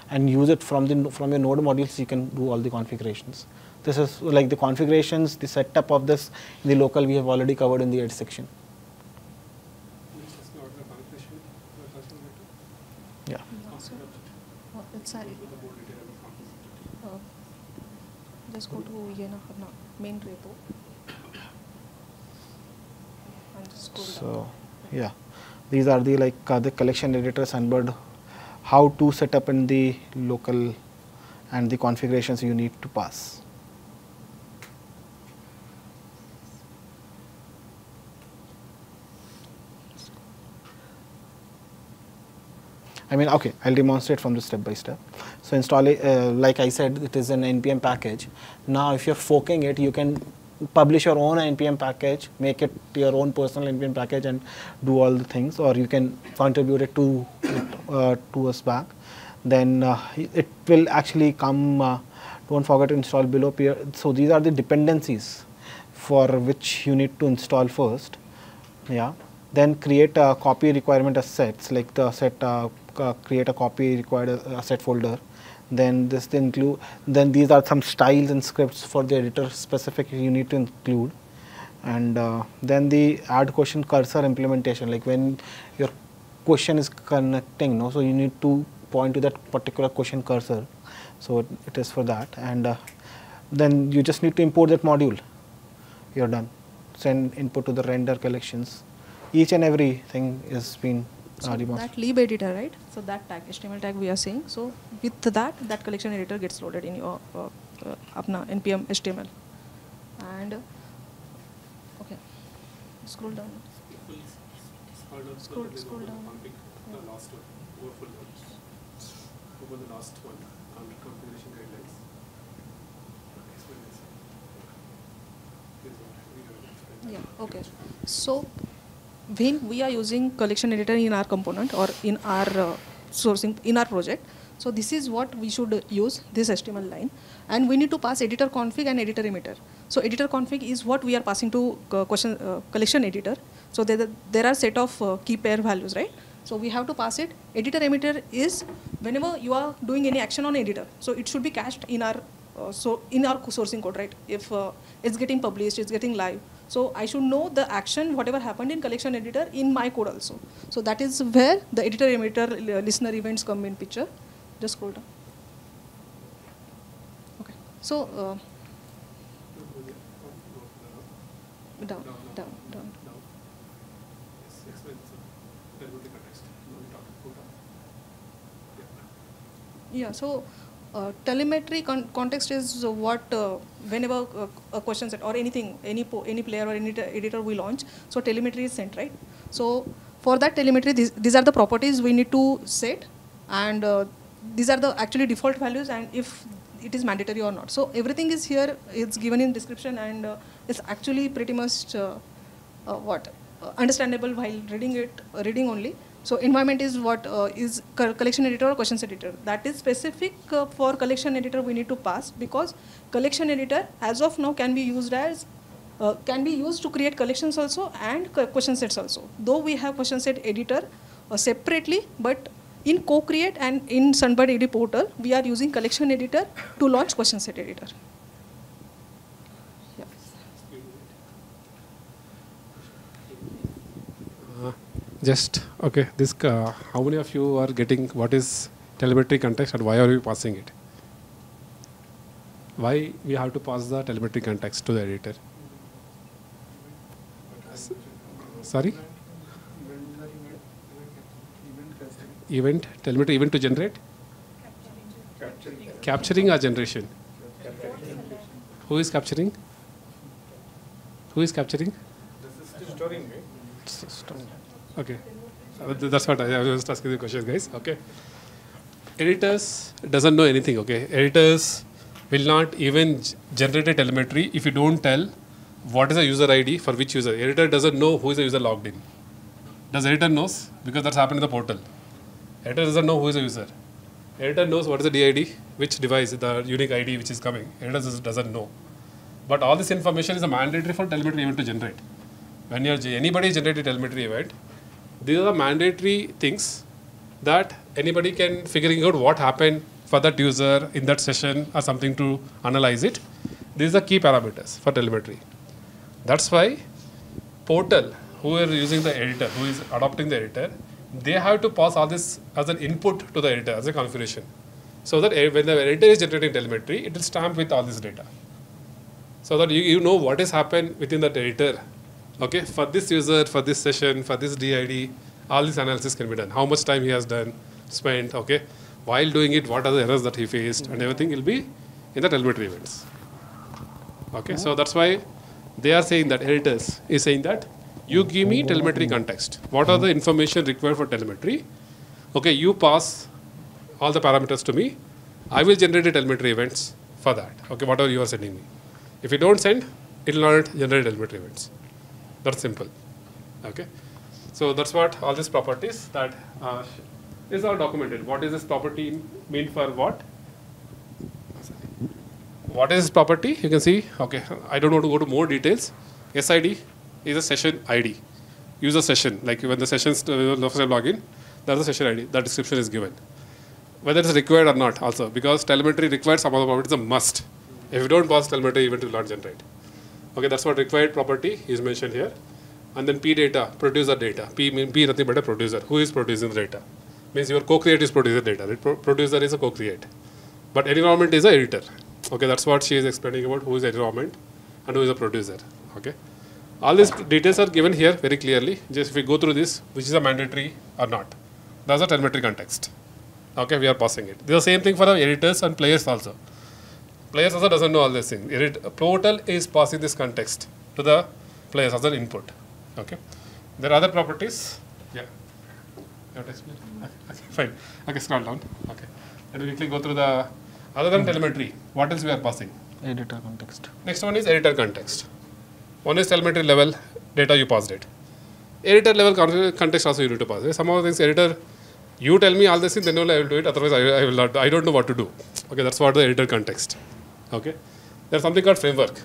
and use it from the from your node modules. You can do all the configurations. This is like the configurations, the setup of this, the local we have already covered in the edge section. Yeah. Oh, it's oh. Just go to main repo. So, yeah, these are the like uh, the collection editor Sunbird, how to set up in the local and the configurations you need to pass. I mean, okay, I'll demonstrate from the step by step. So install it, uh, like I said, it is an NPM package. Now, if you're forking it, you can publish your own NPM package, make it your own personal NPM package and do all the things, or you can contribute it to, uh, to us back. Then uh, it will actually come, uh, don't forget to install below peer. So these are the dependencies for which you need to install first. Yeah. Then create a copy requirement as sets, like the set uh, uh, create a copy required asset folder. Then this include then these are some styles and scripts for the editor specific you need to include. And uh, then the add question cursor implementation like when your question is connecting no? So you need to point to that particular question cursor. So it, it is for that. And uh, then you just need to import that module. You're done. Send input to the render collections. Each and everything is been So that lib editor, right? So that tag, HTML tag we are saying. So with that, that collection editor gets loaded in your uh, uh, apna npm HTML. And uh, okay, scroll down. Scroll, scroll down. The last one, overfull. Over the last one, under configuration guidelines. Explain this. This is what we are explaining. Yeah, okay. So when we are using collection editor in our component or in our uh, sourcing in our project, so this is what we should use this HTML line, and we need to pass editor config and editor emitter. So editor config is what we are passing to uh, question uh, collection editor. So there there are set of uh, key pair values, right? So we have to pass it. Editor emitter is whenever you are doing any action on editor, so it should be cached in our uh, so in our sourcing code, right? If uh, it's getting published, it's getting live. So I should know the action, whatever happened in collection editor in my code also. So that is where the editor emitter uh, listener events come in picture. Just scroll down. Okay. So uh, down, down, down. Yeah. So uh, telemetry con- context is what uh, whenever uh, a question set or anything, any any player or any editor we launch, so telemetry is sent, right? So for that telemetry, these, these are the properties we need to set, and uh, these are the actually default values, and if it is mandatory or not. So everything is here. It's given in description, and uh, it's actually pretty much what understandable while reading it, reading only. So environment is what uh, is co- collection editor or questions editor. That is specific uh, for collection editor. We need to pass because collection editor, as of now, can be used as uh, can be used to create collections also and question sets also. Though we have question set editor uh, separately, but in coKreat and in Sunbird AD portal, we are using collection editor to launch question set editor. Uh, just okay. This uh, how many of you are getting what is telemetry context and why are we passing it? Why we have to pass the telemetry context to the editor? S- Sorry. Event telemetry event to generate capturing or generation. Who is capturing? Who is capturing? Storing, right? Okay. That's what I, I was just asking the question, guys. Okay. Editors doesn't know anything. Okay. Editors will not even generate a telemetry if you don't tell what is the user ID for which user. Editor doesn't know who is the user logged in. Does editor knows? Because that's happened in the portal. Editor doesn't know who is the user. Editor knows what is the DID, which device, the unique ID which is coming. Editor does- doesn't know. But all this information is a mandatory for telemetry event to generate. When you're anybody generate a telemetry event, these are the mandatory things that anybody can figuring out what happened for that user in that session or something to analyze it. These are key parameters for telemetry. That's why portal, who are using the editor, who is adopting the editor, they have to pass all this as an input to the editor as a configuration. So that when the editor is generating telemetry, it will stamp with all this data. So that you, you know what has happened within that editor. Okay, for this user, for this session, for this DID, all this analysis can be done. How much time he has done, spent, okay. While doing it, what are the errors that he faced, and everything will be in the telemetry events. Okay, so that's why they are saying that editors is saying that you give me telemetry context. What are the information required for telemetry? Okay, you pass all the parameters to me. I will generate the telemetry events for that. Okay, whatever you are sending me. If you don't send, it will not generate telemetry events. That's simple. Okay, so that's what all these properties that uh, is all documented. What is this property mean for what? What is this property? You can see, okay, I don't want to go to more details. SID is a session ID. User session, like when the sessions uh, login, there's a session ID. That description is given. Whether it's required or not, also, because telemetry requires some other the properties a must. If you don't pass telemetry, event will not generate. Okay, that's what required property is mentioned here. And then P data, producer data. P mean P nothing but a producer. Who is producing the data? Means your coKreat is producing data. The pro- producer is a coKreat. But environment is a editor. Okay, that's what she is explaining about who is environment and who is a producer. Okay. All these details are given here very clearly. Just if we go through this, which is a mandatory or not. That's a telemetry context. Okay, we are passing it. The same thing for the editors and players also. Players also doesn't know all these things. Edit, portal is passing this context to the players as an input. Okay. There are other properties. Yeah. You want to explain? Okay, okay, fine. Okay, scroll down. Okay. Let me quickly go through the other than telemetry. What else we are passing? Editor context. Next one is editor context. One is telemetry level data you passed it. Editor level context also you need to pass it. Some of the things editor, you tell me all this then only I will do it. Otherwise, I, I will not. I don't know what to do. Okay, that's what the editor context. Okay, there's something called framework.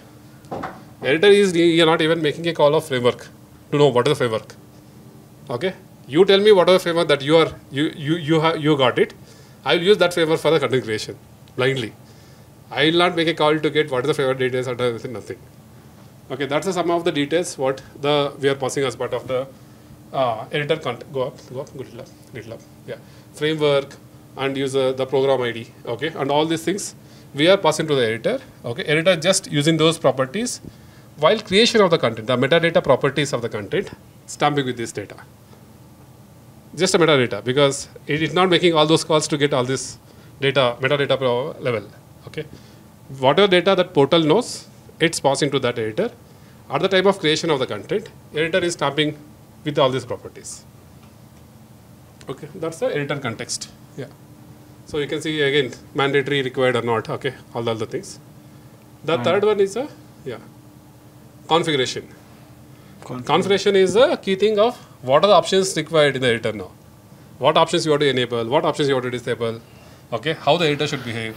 Editor is you are not even making a call of framework to know what is the framework. Okay, you tell me what is the framework that you are you you you have you got it. I will use that framework for the content creation blindly. I will not make a call to get what is the framework details or nothing. Okay, that's the sum of the details what the we are passing as part of the uh, editor content. Go up, go up, good luck. Yeah, framework and use uh, the program ID. Okay, and all these things we are passing to the editor. Okay, editor just using those properties while creation of the content, the metadata properties of the content, stamping with this data. Just a metadata because it is not making all those calls to get all this data metadata level. Okay, whatever data that portal knows, it's passing to that editor. At the time of creation of the content, editor is stamping with all these properties. Okay, that's the editor context. Yeah. So you can see again mandatory, required or not. Okay, all the other things. The And- third one is a yeah configuration. Configuration is a key thing of what are the options required in the editor now. What options you want to enable, what options you want to disable, okay, how the editor should behave.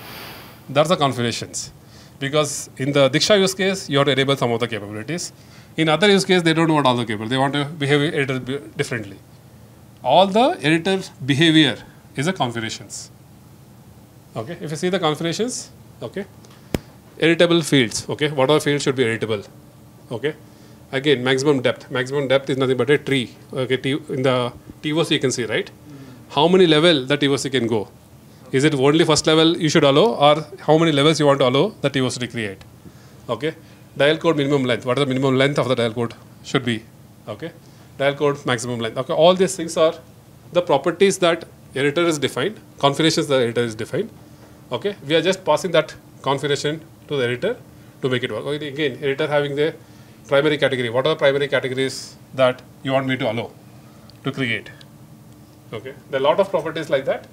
That's the configurations. Because in the Diksha use case, you have to enable some of the capabilities. In other use case, they don't want all the capabilities. They want to behave editor differently. All the editor behavior is a configurations. Okay, if you see the configurations, okay, editable fields, okay, what are the fields should be editable, okay. Again, maximum depth. Maximum depth is nothing but a tree. Okay, T, in the TOC you can see, right? How many level the TOC can go? Is it only first level you should allow, or how many levels you want to allow the TOC to create? Okay, dial code minimum length. What is the minimum length of the dial code should be? Okay, dial code maximum length. Okay, all these things are the properties that editor is defined, configurations the editor is defined. Okay, we are just passing that configuration to the editor to make it work. Okay, again, editor having the primary category. What are the primary categories that you want me to allow to create? Okay, there are a lot of properties like that.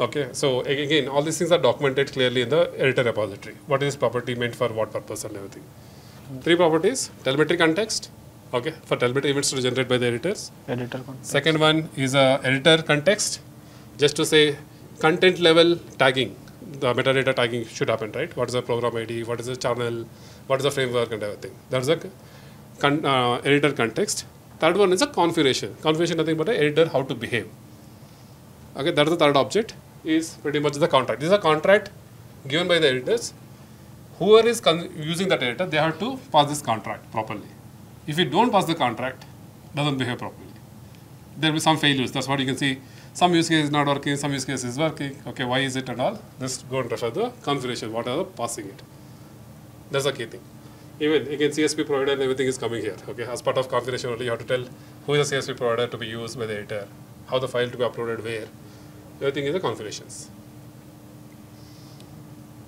Okay, so again, all these things are documented clearly in the editor repository. What is property meant for what purpose and everything. Three properties: telemetry context. Okay, for telemetry events to generate by the editors. Editor context. Second one is a editor context, just to say content level tagging. The metadata tagging should happen, right? What is the program ID? What is the channel? What is the framework and everything? That's a con- uh, editor context. Third one is a configuration. Configuration nothing but a editor how to behave. Okay, that's the third object. Is pretty much the contract. This is a contract given by the editors. Whoever is using that editor, they have to pass this contract properly. If you don't pass the contract, doesn't behave properly there will be some failures. That's what you can see. Some use case is not working, some use case is working. Okay, why is it and all? Just go and refer the configuration. What are the passing it? That's the key thing. Even again, CSP provider and everything is coming here. Okay, as part of configuration only, you have to tell who is the CSP provider to be used by the editor, how the file to be uploaded where. Everything is the configurations.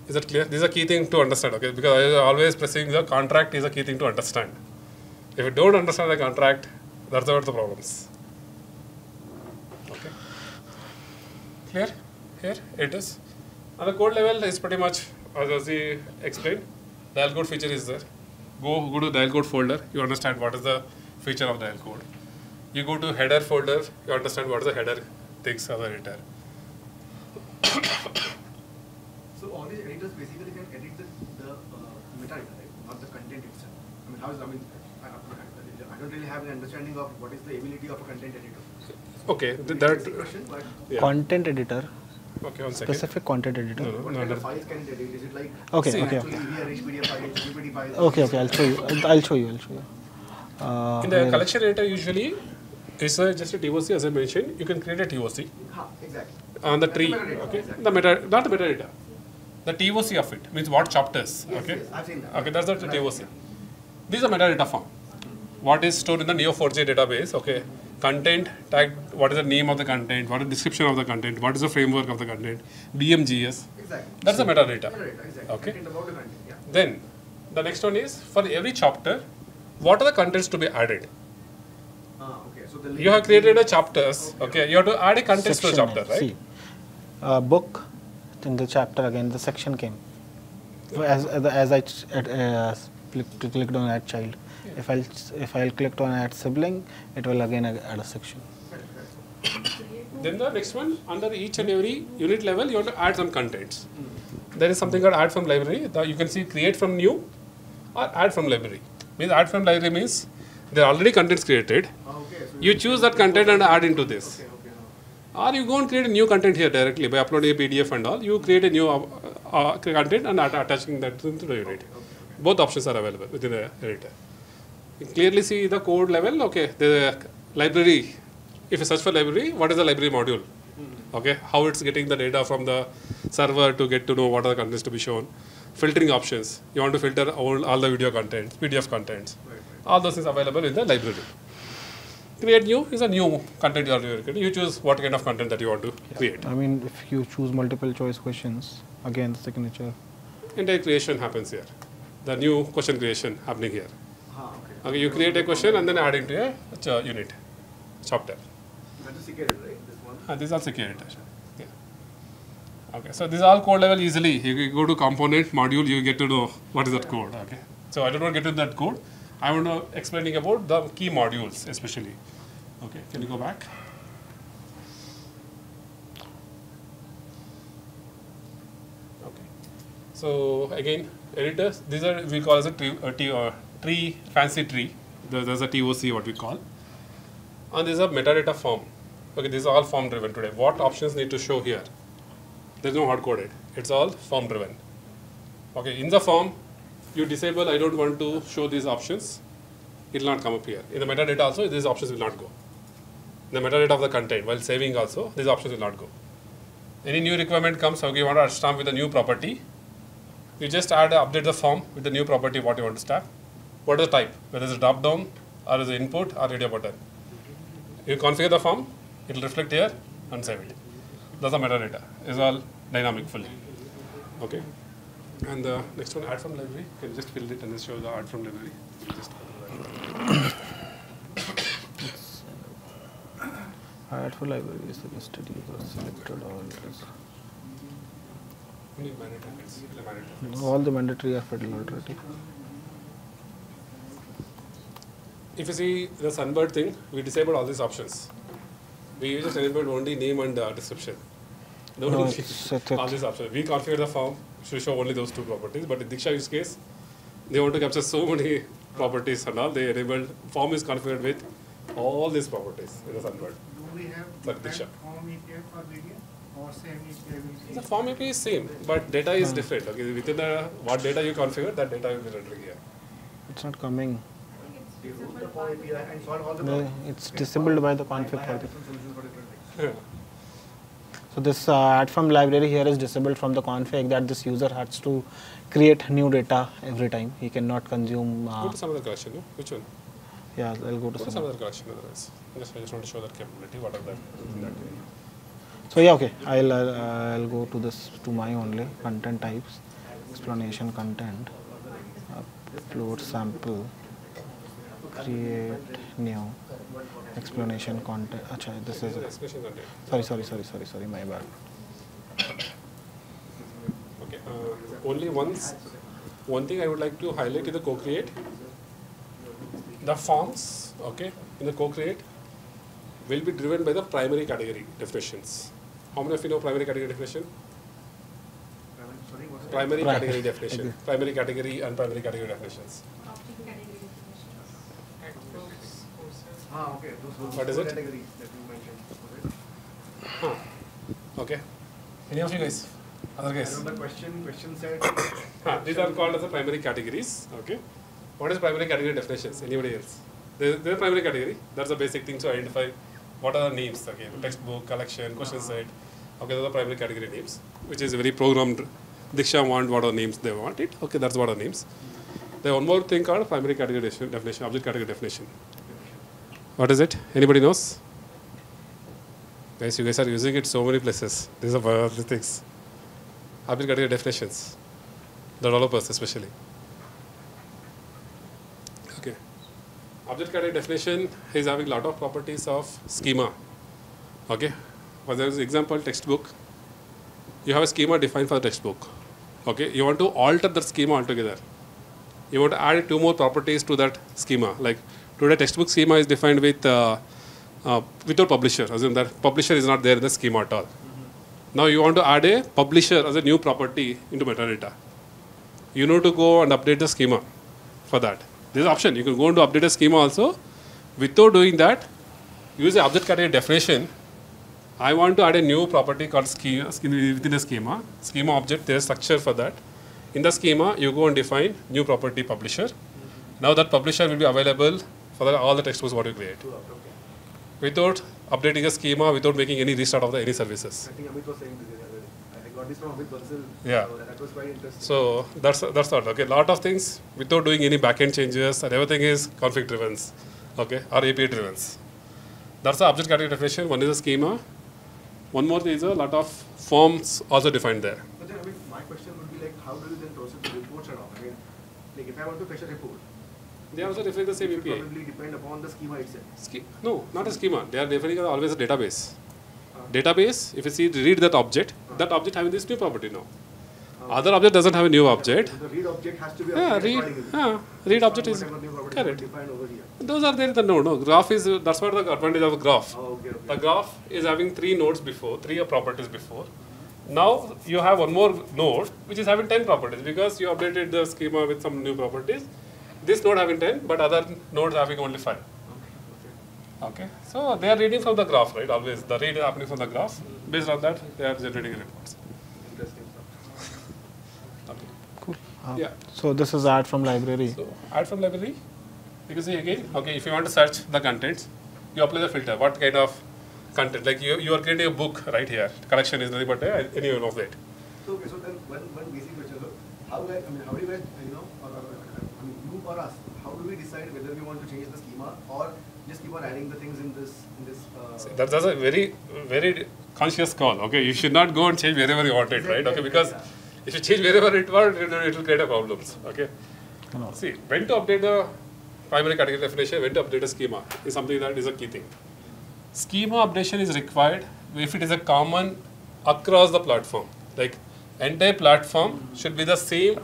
Is that clear? This is a key thing to understand. Okay, because I always pressing the contract is a key thing to understand. If you don't understand the contract, that's what the problems. Okay. Clear? Here it is. On the code level is pretty much as Azi explained. Dial code feature is there. Go go to dial code folder. You understand what is the feature of dial code. You go to header folder. You understand what is the header things the editor. So all these editors basically can edit the, the uh, metadata, right? Not the content itself. I mean, how is, I mean, I, I- I don't really have an understanding of what is the ability of a content editor. Okay, th- It's that. question, but Yeah. Content editor. Okay, one second. Specific content editor. No, no, what no, kind no. of files can it edit? Is it like Okay, see, okay, okay. here files, files? Okay, okay, I'll show you. I'll, I'll show you. I'll show you. Uh, In the where- collection editor, usually it's a, just a TOC as I mentioned. You can create a TOC Ha, exactly. on the That's tree. metadata, Okay, exactly. the meta, not the metadata. The TOC of it means what chapters. Yes, okay, yes, I've seen that. okay, that's the Right. TOC. This is a metadata form. What is stored in the Neo4j database? Okay, content tag. What is the name of the content? What is the description of the content? What is the framework of the content? BMGS. Exactly. That's the metadata. Metadata, exactly. Okay. Content about the content, yeah. Then the next one is for every chapter, what are the contents to be added? Ah, okay. So the You have created a chapters. Okay, you have to add a contents to the section chapter, name. right? See, uh, book. In the chapter again, the section came. As as, as I ch- uh, clicked, clicked on add child. If I'll if I'll click on add sibling, it will again add a section. Then the next one, under each and every unit level, you have to add some contents. There is something called add from library. The, you can see create from new or add from library. Means add from library means there are already contents created. Ah, okay. So You choose that content and add into this. Okay, okay. Or you go and create a new content here directly by uploading a PDF and all. You create a new uh, uh, content and atta- attaching that to the unit. Both options are available within the editor. You clearly see the code level. Okay, the library. If you search for library, what is the library module? Okay, how it's getting the data from the server to get to know what are the contents to be shown. Filtering options. You want to filter all, all the video contents, PDF contents. All those things available in the library. Create new is a new content you are creating. You choose what kind of content that you want to create. I mean, if you choose multiple choice questions, again the signature. Entire creation happens here. The new question creation happening here. Ah, okay. Okay, you create a question and then add into a ch- unit, chapter. That's a secret, right? This one. and this is all secure iteration. Yeah. Okay, so this is all code level easily. You you go to component module, you get to know what is that code. Okay, so I don't want to get into that code. I want to explaining about the key modules especially. Okay, can you go back? Okay, so again, editors. These are we call as a tree, a tree, or uh, tree fancy tree. There's a TOC what we call. And this is a metadata form. Okay, this is all form driven today. What options need to show here? There's no hard coded. It's all form driven. Okay, in the form, you disable I don't want to show these options. It will not come up here. In the metadata also, these options will not go. In the metadata of the content, while saving also, these options will not go. Any new requirement comes, okay, you want to stamp with a new property. You just add, update the form with the new property what you want to stamp. What is the type? Whether it's a drop down or is input or radio button. You configure the form, it will reflect here and save it. That's the metadata. It's all dynamic fully. Okay. And the next one, add from library. Can you just fill it and just show the add from library? Just Add for library is suggested user selected all is Only mandatory fields, the mandatory fields. all the mandatory are filled already. If you see the Sunbird thing, we disabled all these options. We just enabled only name and uh, description. No, No, no, it's- it's- [LAUGHS] all these options. We configured the form to show only those two properties. But in Diksha use case, they want to capture so many properties and all. They enabled form is configured with all these properties in the Sunbird. Do we have Like Diksha. form API for video or same API The form API is same, but data is different. Okay, within the what data you configure, that data will be rendering here. It's not coming. You use the form API and solve all the No, problems. it's disabled by the config I for have the. different solutions for different things. So this uh, add from library here is disabled from the config that this user has to create new data every time. He cannot consume. Go Uh, to some other collection. No? Which one? yeah, I'll go to Go some. some other collection. Otherwise, just I just want to show that capability. What are that. So yeah, okay. I'll uh, I'll go to this to my only content types, explanation content, upload sample, create new explanation content. Acha, this This is is content. sorry sorry sorry sorry sorry my bad. Okay. Uh, only once, one thing I would like to highlight in the coKreat, the forms, okay, in the coKreat will be driven by the primary category definitions. How many of you know primary category definition? Sorry. Primary category definition. Primary category and primary category definitions. Ah, okay. Those those What is it? Categories that you mentioned. Huh. Okay. Any of you guys? Other guys? remember question, question said. [COUGHS] Huh, these are called as the primary categories. Okay. What is primary category definitions? Anybody else? There, there is primary category. That's the basic thing to identify what are the names. Okay, textbook, collection, question set. Okay, those are primary category names, which is very programmed. Diksha want what are the names they want it. Okay, that's what are the names. There one more thing called primary category definition, definition, object category definition. What is it? Anybody knows? Guys, you guys are using it so many places. These are one of the things. Object category definitions the developers especially. Okay. Object category definition is having a lot of properties of schema. Okay. For the example, textbook. You have a schema defined for the textbook. Okay. You want to alter that schema altogether. You want to add two more properties to that schema. Like today, textbook schema is defined with uh, uh, without publisher, as in that publisher is not there in the schema at all. Now you want to add a publisher as a new property into metadata you need to go and update the schema for that. This is option. You can go and update a schema also. Without doing that, use the object category definition. I want to add a new property called schema within the schema. Schema object, there is structure for that. In the schema, you go and define new property publisher. Now that publisher will be available for the, all the textbooks what you create. Without updating a schema, without making any restart of the any services. I think Amit was saying this. I got this from Amit Bansal. Yeah. So that was quite interesting. So that's that's all. Okay, lot of things without doing any backend changes, and everything is config driven, okay, or API driven. That's the object category definition. One is a schema. One more is a lot of forms also defined there. But then, I mean, my question would be like, how do you then process the reports and all? I mean, like if I want to fetch a report, They also define the same API. probably depend upon the schema itself. Sch- no, not a schema. They are as always a database. Ah. Database, if you see, read that object, ah. that object having this new property now. Other object doesn't have a new object. The read object has to be Yeah, read, yeah, read object is correct. are defined over here. Those are there in the node. No, graph is that's what the advantage of a graph. Oh, okay, okay. The graph is having three nodes before, three uh, properties before. Now you have one more node which is having ten properties because you updated the schema with some new properties. This node having ten, but other nodes having only five. Okay, so they are reading from the graph, right? Always the read happening from the graph. Based on that, they are generating reports. Interesting. [LAUGHS] Okay. Cool. Uh, Yeah. So this is add from library. So add from library. You can see again. Okay, if you want to search the contents, you apply the filter. What kind of content? Like you, you are creating a book right here. Collection is nothing but uh, any one of that. So, okay, so then one, one basic question, how guys, I mean, how do you guys, you know, or, or, or, I mean, you or us, how do we decide whether we want to change the schema or just keep on adding the things in this, in this, uh, That, that's a very, very conscious call. Okay, you should not go and change wherever you want it, right? Okay, because if you change wherever it want, it will, it will create a problems. Okay. See, when to update the primary category definition, when to update a schema is something that is a key thing. Schema updation is required if it is a common across the platform. Like entire platform should be the same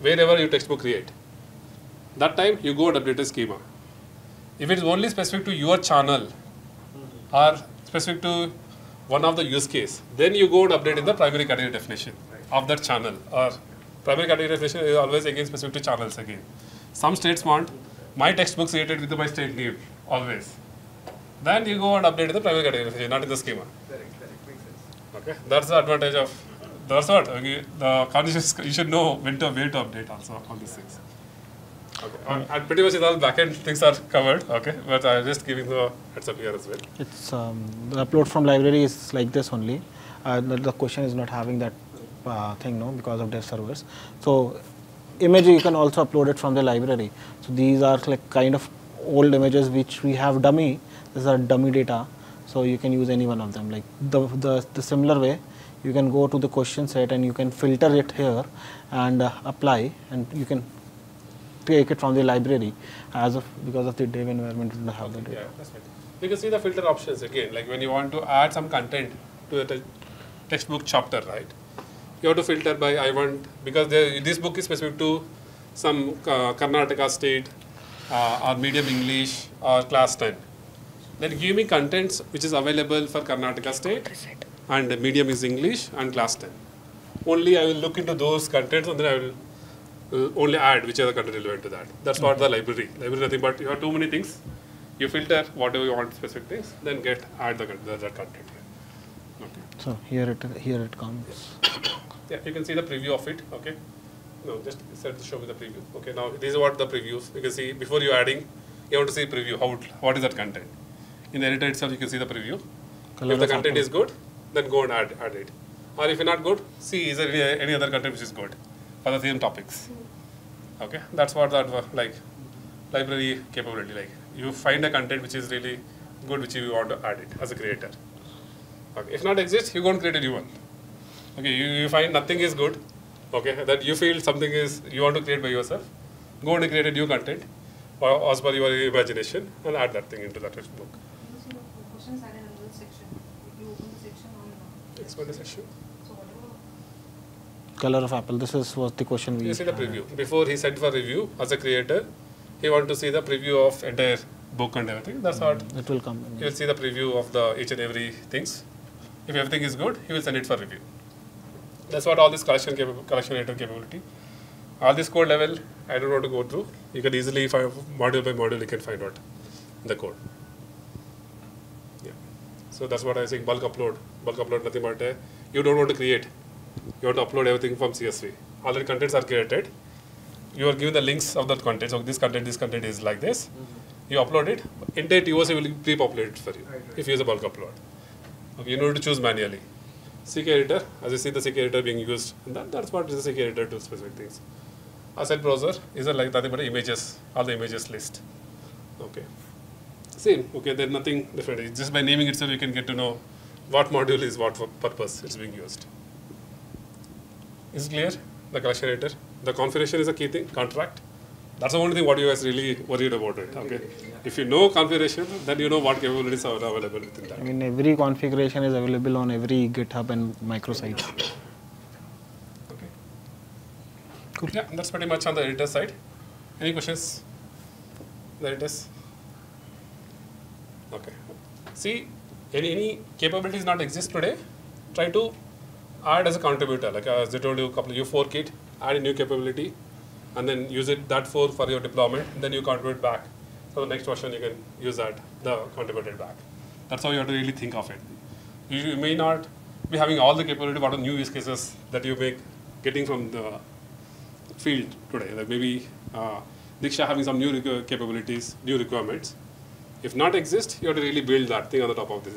wherever you textbook create. That time you go and update a schema. If it is only specific to your channel or specific to one of the use case, then you go and update in the primary category definition of that channel. Or primary category definition is always again specific to channels again. Some states want my textbook created with my state name always. Then you go and update in the primary category definition, not in the schema. correct, correct, makes sense. Okay, that's the advantage of that's what okay, the conscious you should know when to where to update also on these things. Okay, and- and pretty much all backend things are covered. Okay, but I'm just giving the heads up here as well. It's um, the upload from library is like this only. Uh, the, the question is not having that uh, thing no because of dev servers. So image you can also upload it from the library. So these are like kind of old images which we have dummy. These are dummy data. So you can use any one of them. Like the the, the similar way, you can go to the question set and you can filter it here and uh, apply and you can take it from the library as of because of the dev environment will have the data. Yeah, that's right. You can see the filter options again. Like when you want to add some content to a te- textbook chapter, right? You have to filter by I want because there, this book is specific to some uh, Karnataka state uh, or medium English or class 10. Then give me contents which is available for Karnataka state and the medium is English and class 10. Only I will look into those contents and then I will Uh, only add which other content relevant to that. That's what the library. Library nothing but you have too many things. You filter whatever you want specific things, then get add the, the, the content. Okay. So here it here it comes. Yeah, you can see the preview of it. Okay. No, just set show me the preview. Okay. Now this is what the previews. You can see before you adding, you want to see preview. How it- what is that content? In the editor itself, you can see the preview. Color if the content is good, then go and add add it. Or if you're not good, see is there any, any other content which is good for the same topics. Okay, that's what that like library capability like. You find a content which is really good, which you want to add it as a creator. Okay, if not exists, you go and create a new one. Okay, you, you find nothing is good. Okay, that you feel something is you want to create by yourself. Go and create a new content or as per your imagination and add that thing into that textbook. You see the questions added in this section. If you open the section on. uh, Expert section. So whatever. Color of apple. This is was the question we. You see the preview. Before he sent for review as a creator, he want to see the preview of entire book and everything. That's what It will come. he will see the preview of the each and every things. If everything is good, he will send it for review. That's what all this collection capa- collection editor capability. All this code level, I don't want to go through. You can easily if find module by module. You can find out the code. Yeah. So that's what I was saying. Bulk upload. Bulk upload nothing but uh, you don't want to create. You have to upload everything from CSV. Already contents are created. You are given the links of that content. So this content, this content is like this. Mm-hmm. You upload it. Entire TOC will be pre-populated for you if you use a bulk upload. Okay, you need to choose manually. CK editor, as you see the CK editor being used, that, that's what is the CK editor to specific things. Asset browser is a like nothing but images, all the images list. Okay. Same, okay, there's nothing different. It's just by naming itself, you can get to know what module is what for purpose it's being used. Is clear? The collection editor. The configuration is a key thing, contract. That's the only thing what you guys really worried about it. Okay. If you know configuration, then you know what capabilities are available within that. I mean, every configuration is available on every GitHub and microsite. Okay. Cool. Yeah, that's pretty much on the editor side. Any questions? The editors? Okay. See, any, any capabilities not exist today, try to add as a contributor. Like uh, as I told you, couple you fork it, add a new capability, and then use it that for for your deployment. Then you contribute back. So the next version you can use that the contributed back. That's how you have to really think of it. You, you may not be having all the capability, are new use cases that you make getting from the field today. Like maybe uh, Diksha having some new capabilities, new requirements. If not exist, you have to really build that thing on the top of this.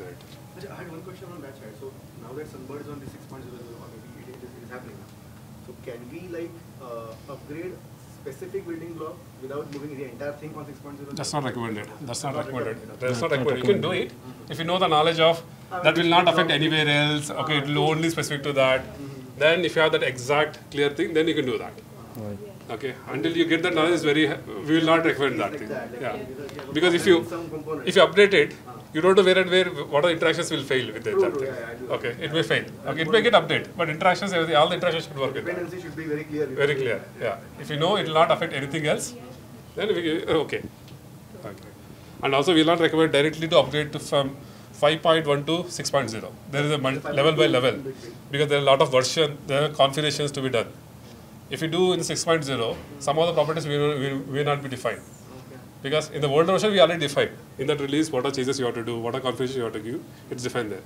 Actually, I had one question on that side. So now that Sunbird is on the 6.0 or maybe it is, it is happening now. So can we like uh, upgrade specific building block without moving the entire thing on 6.0? That's not recommended. That's not Not recommended. recommended. That's not Not recommended. You can do it if you know the knowledge of that will not affect anywhere else. Okay, it will only specific to that. Then if you have that exact clear thing, then you can do that. Okay, until you get that knowledge, very we will not recommend that thing. Yeah, because if you if you update it, you don't know where and where what are the interactions will fail with that True, that true, yeah, yeah, Okay, it may fail. Okay, it may get updated, but interactions, everything, all the interactions should work. Dependency should be very clear. Very clear, yeah. If you know it will not affect anything else, then we, uh, okay. okay. And also we will not recommend directly to upgrade to from 5.1 to 6.0. There is a level by level because there are a lot of version, there are configurations to be done. If you do in 6.0, some of the properties will, will, will not be defined. Because in the older version, we already defined in that release what are changes you have to do, what are configurations you have to give, it's defined there.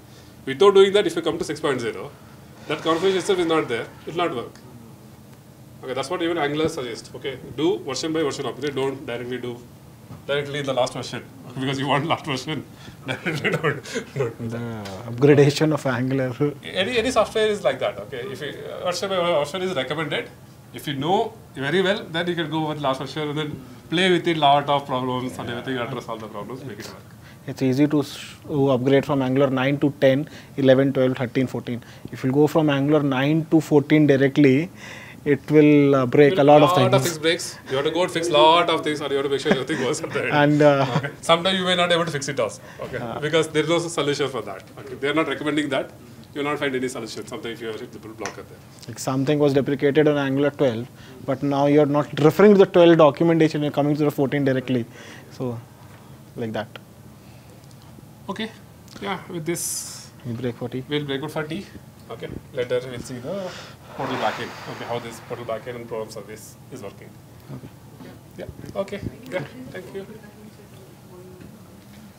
Without doing that, if you come to 6.0, that configuration itself is not there, it will not work. Okay, that's what even Angular suggests. Okay, do version by version upgrade, don't directly do directly the last version [LAUGHS] because you want last version. [LAUGHS] Directly don't, don't. The upgradation of Angular. Any, any software is like that. Okay, if you, uh, version by version is recommended, if you know very well, then you can go with last version and then play with it, lot of problems and everything, address all the problems, make it work. It's easy to, upgrade from Angular 9 to 10, 11, 12, 13, 14. If you go from Angular 9 to 14 directly, it will uh, break a lot of things. Lot of things. breaks. You have to go and fix a lot of things, or you have to make sure everything works at the end. And uh, Okay. Sometimes you may not be able to fix it also. Okay. because there is no solution for that. Okay. They are not recommending that. You will not find any solution. Sometimes if you triple blocker there. like something was deprecated on Angular 12, but now you're not referring to the 12 documentation, you're coming to the 14 directly. So, like that. Okay. Yeah. With this, We break for tea. we'll break for tea. Okay. Later we'll see the portal backend. Okay. How this portal backend and program service is working. Okay. Yeah. Okay. Yeah. Thank you.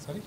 Sorry.